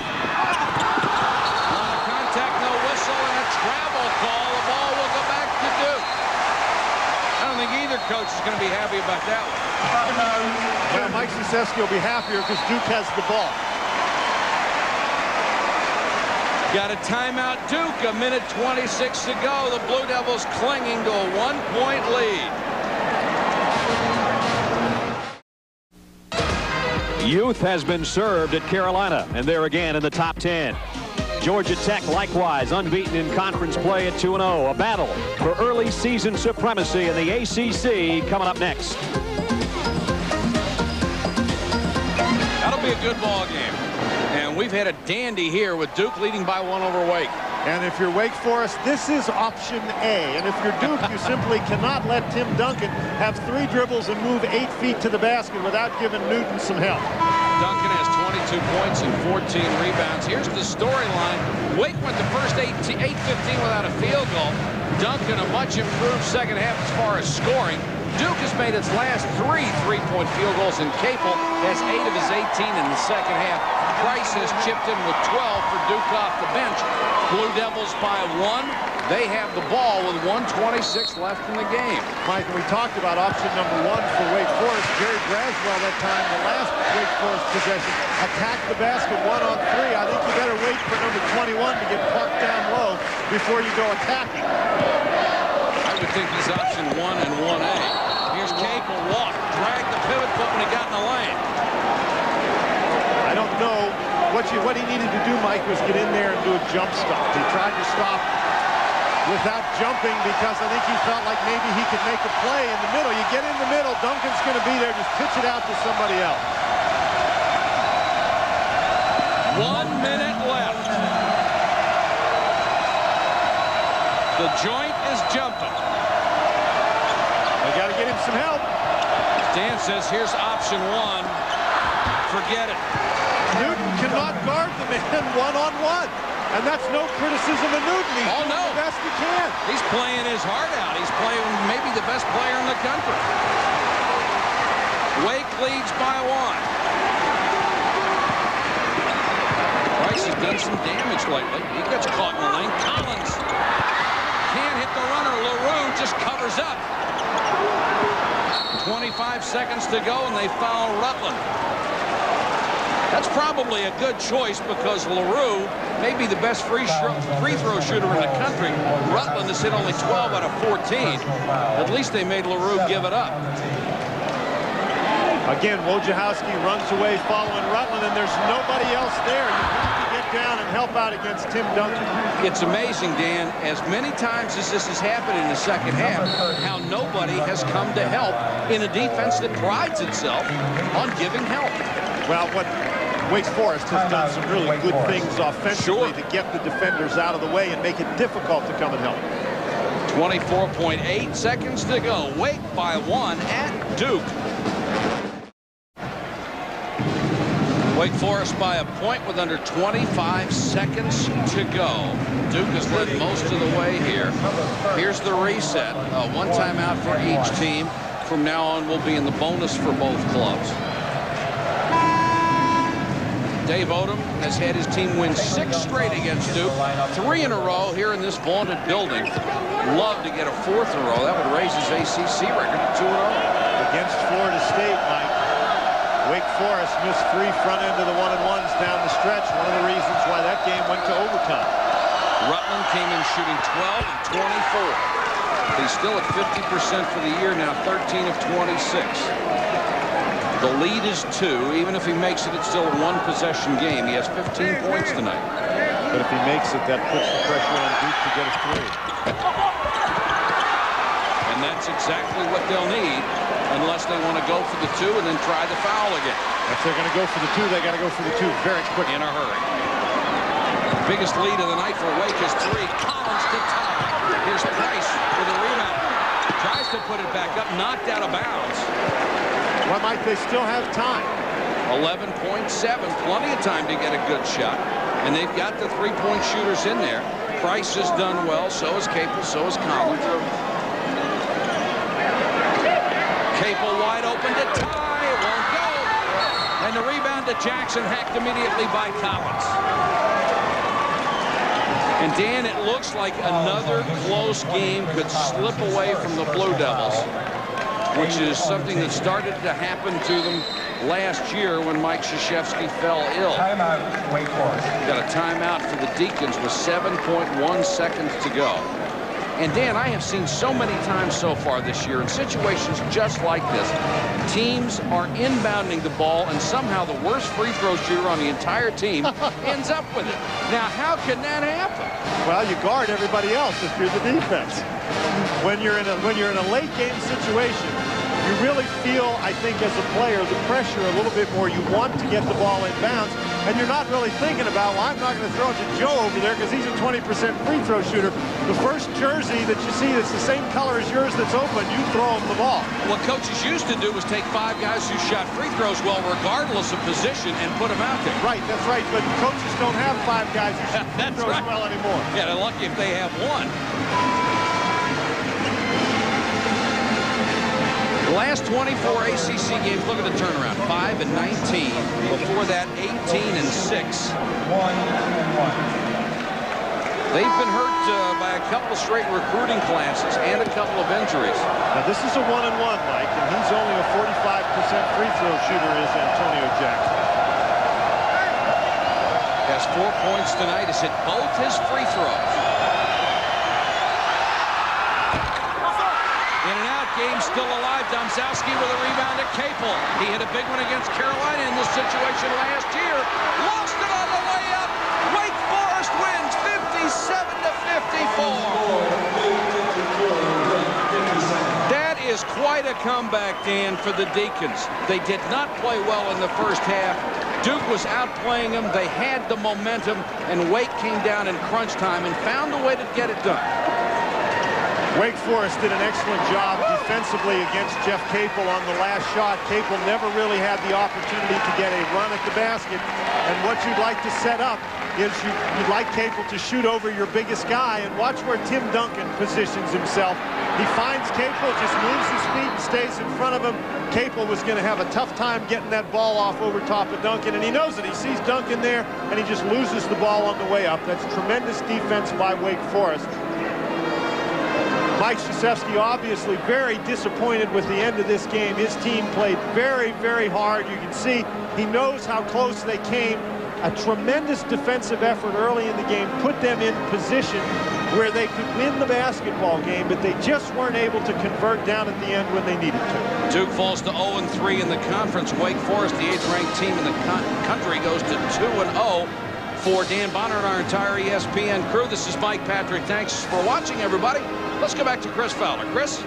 Contact, no whistle, and a travel call. The ball will go back to Duke. I don't think either coach is going to be happy about that one. Mike Krzyzewski will be happier because Duke has the ball. Got a timeout, Duke. A minute 26 to go. The Blue Devils clinging to a one-point lead. Youth has been served at Carolina, and they're again in the top 10. Georgia Tech likewise unbeaten in conference play at 2-0. A battle for early season supremacy in the ACC coming up next. That'll be a good ball game. We've had a dandy here with Duke leading by one over Wake. And if you're Wake Forest, this is option A. And if you're Duke, you simply cannot let Tim Duncan have three dribbles and move eight feet to the basket without giving Newton some help. Duncan has 22 points and 14 rebounds. Here's the storyline. Wake went the first 8-15 without a field goal. Duncan, a much improved second half as far as scoring. Duke has made its last three three-point field goals, and Capel has eight of his 18 in the second half. Price has chipped in with 12 for Duke off the bench. Blue Devils by one. They have the ball with 126 left in the game. Mike, we talked about option number one for Wake Forest. Jerry Braswell that time, the last Wake Forest possession, attacked the basket one on three. I think you better wait for number 21 to get parked down low before you go attacking. I would think he's option one and 1A. Here's Capel, walk, drag the pivot foot when he got in the lane. I don't know what you what he needed to do, Mike, was get in there and do a jump stop. He tried to stop without jumping because I think he felt like maybe he could make a play in the middle. You get in the middle, Duncan's going to be there. Just pitch it out to somebody else. One minute left. The joint is jumping. They got to get him some help. Dan says here's option one. Forget it. Newton cannot guard the man one-on-one. And that's no criticism of Newton. He's Oh, doing no. the best he can. He's playing his heart out. He's playing maybe the best player in the country. Wake leads by one. Price has done some damage lately. He gets caught in the lane. Collins can't hit the runner. LaRue just covers up. 25 seconds to go, and they foul Rutland. That's probably a good choice because LaRue may be the best free, free throw shooter in the country. Rutland has hit only 12 out of 14. At least they made LaRue give it up. Again, Wojciechowski runs away following Rutland, and there's nobody else there. You have to get down and help out against Tim Duncan. It's amazing, Dan, as many times as this has happened in the second half, how nobody has come to help in a defense that prides itself on giving help. Well, what Wake Forest has done some really Wake good Forest. things offensively Sure. to get the defenders out of the way and make it difficult to come and help. 24.8 seconds to go. Wake by one at Duke. Wake Forest by a point with under 25 seconds to go. Duke has led most of the way here. Here's the reset. Uh, one timeout for each team. From now on, we'll be in the bonus for both clubs. Dave Odom has had his team win six straight against Duke, three in a row here in this vaunted building. Love to get a fourth in a row. That would raise his ACC record to 2 0. Against Florida State, Mike, Wake Forest missed three front end of the one-and-ones down the stretch. One of the reasons why that game went to overtime. Rutland came in shooting 12 and 24. He's still at 50% for the year now, 13 of 26. The lead is two. Even if he makes it, it's still a one-possession game. He has 15 points tonight. But if he makes it, that puts the pressure on Duke to get a three. And that's exactly what they'll need unless they want to go for the two and then try the foul again If they're going to go for the two, they got to go for the two very quickly. in a hurry. The Biggest lead of the night for Wake is three. Collins to tie. Here's Price with a rebound. Tries to put it back up, knocked out of bounds. Well, Mike, they still have time. 11.7, plenty of time to get a good shot. And they've got the three-point shooters in there. Price has done well, so is Capel, so is Collins. Capel wide open to tie, it won't go. And the rebound to Jackson, hacked immediately by Collins. And Dan, it looks like another close game could slip away from the Blue Devils. Which is something that started to happen to them last year when Mike Krzyzewski fell ill. Timeout, Wake Forest. Got a timeout for the Deacons with 7.1 seconds to go. And Dan, I have seen so many times so far this year in situations just like this, teams are inbounding the ball and somehow the worst free throw shooter on the entire team ends up with it. Now, how can that happen? Well, you guard everybody else if you're the defense. When you're in a when you're in a late game situation, you really feel, I think, as a player, the pressure a little bit more. You want to get the ball in bounds, and you're not really thinking about, well, I'm not going to throw it to Joe over there because he's a 20% free throw shooter. The first jersey that you see that's the same color as yours that's open, you throw him the ball. What coaches used to do was take five guys who shot free throws well, regardless of position, and put them out there. Right, that's right, but coaches don't have five guys who shoot free throws right. well anymore. Yeah, they're lucky if they have one. The last 24 ACC games, look at the turnaround. 5 and 19. Before that, 18 and 6. One and one. They've been hurt uh, by a couple of straight recruiting classes and a couple of injuries. Now, this is a one-and-one, Mike, and he's only a 45% free throw shooter, is Antonio Jackson. Has four points tonight. Has hit both his free throws. Game still alive. Domzalski with a rebound at Capel. He hit a big one against Carolina in this situation last year. Lost it on the way up. Wake Forest wins 57 to 54. That is quite a comeback, Dan, for the Deacons. They did not play well in the first half. Duke was outplaying them. They had the momentum, and Wake came down in crunch time and found a way to get it done. Wake Forest did an excellent job defensively against Jeff Capel on the last shot. Capel never really had the opportunity to get a run at the basket. And what you'd like to set up is you, would like Capel to shoot over your biggest guy. And watch where Tim Duncan positions himself. He finds Capel, just moves his feet and stays in front of him. Capel was going to have a tough time getting that ball off over top of Duncan. And he knows it. He sees Duncan there, and he just loses the ball on the way up. That's tremendous defense by Wake Forest. Mike Krzyzewski obviously very disappointed with the end of this game. His team played very, very hard. You can see he knows how close they came. A tremendous defensive effort early in the game put them in position where they could win the basketball game, but they just weren't able to convert down at the end when they needed to. Duke falls to 0-3 in the conference. Wake Forest, the eighth-ranked team in the country, goes to 2-0. For Dan Bonner and our entire ESPN crew, this is Mike Patrick. Thanks for watching, everybody. Let's go back to Chris Fowler. Chris?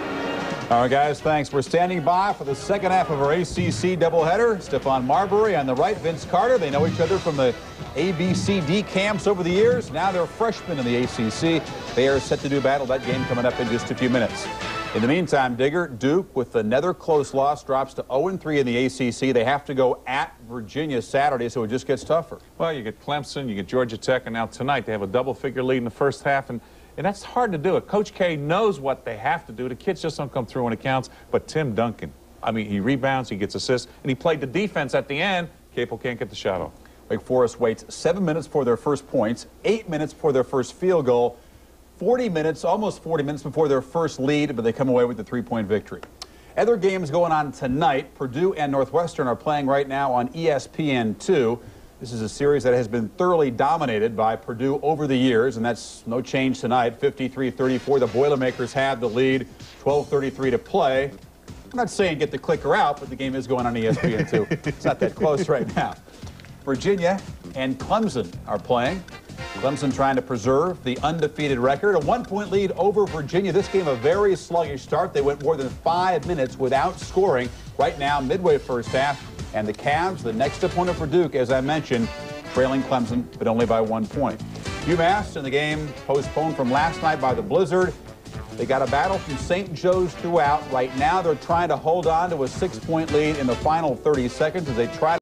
All right, guys, thanks. We're standing by for the second half of our ACC doubleheader. Stephon Marbury on the right, Vince Carter. They know each other from the ABCD camps over the years. Now they're freshmen in the ACC. They are set to do battle. That game coming up in just a few minutes. In the meantime, Digger, Duke with another close loss drops to 0-3 in the ACC. They have to go at Virginia Saturday, so it just gets tougher. Well, you get Clemson, you get Georgia Tech, and now tonight they have a double-figure lead in the first half, and, and that's hard to do. It. Coach K knows what they have to do. The kids just don't come through when it counts. But Tim Duncan, I mean, he rebounds, he gets assists, and he played the defense at the end. Capel can't get the shot off. Wake Forest waits seven minutes for their first points, eight minutes for their first field goal, 40 minutes, almost 40 minutes before their first lead, but they come away with the three-point victory. Other games going on tonight. Purdue and Northwestern are playing right now on E ESPN2. This is a series that has been thoroughly dominated by Purdue over the years, and that's no change tonight. 53-34, the Boilermakers have the lead, 12-33 to play. I'm not saying get the clicker out, but the game is going on E ESPN2. it's not that close right now. Virginia and Clemson are playing. Clemson trying to preserve the undefeated record. A one-point lead over Virginia. This game a very sluggish start. They went more than five minutes without scoring. Right now, midway first half. And the Cavs, the next opponent for Duke, as I mentioned, trailing Clemson, but only by one point. UMass in the game postponed from last night by the blizzard. They got a battle from St. Joe's throughout. Right now, they're trying to hold on to a six-point lead in the final 30 seconds as they try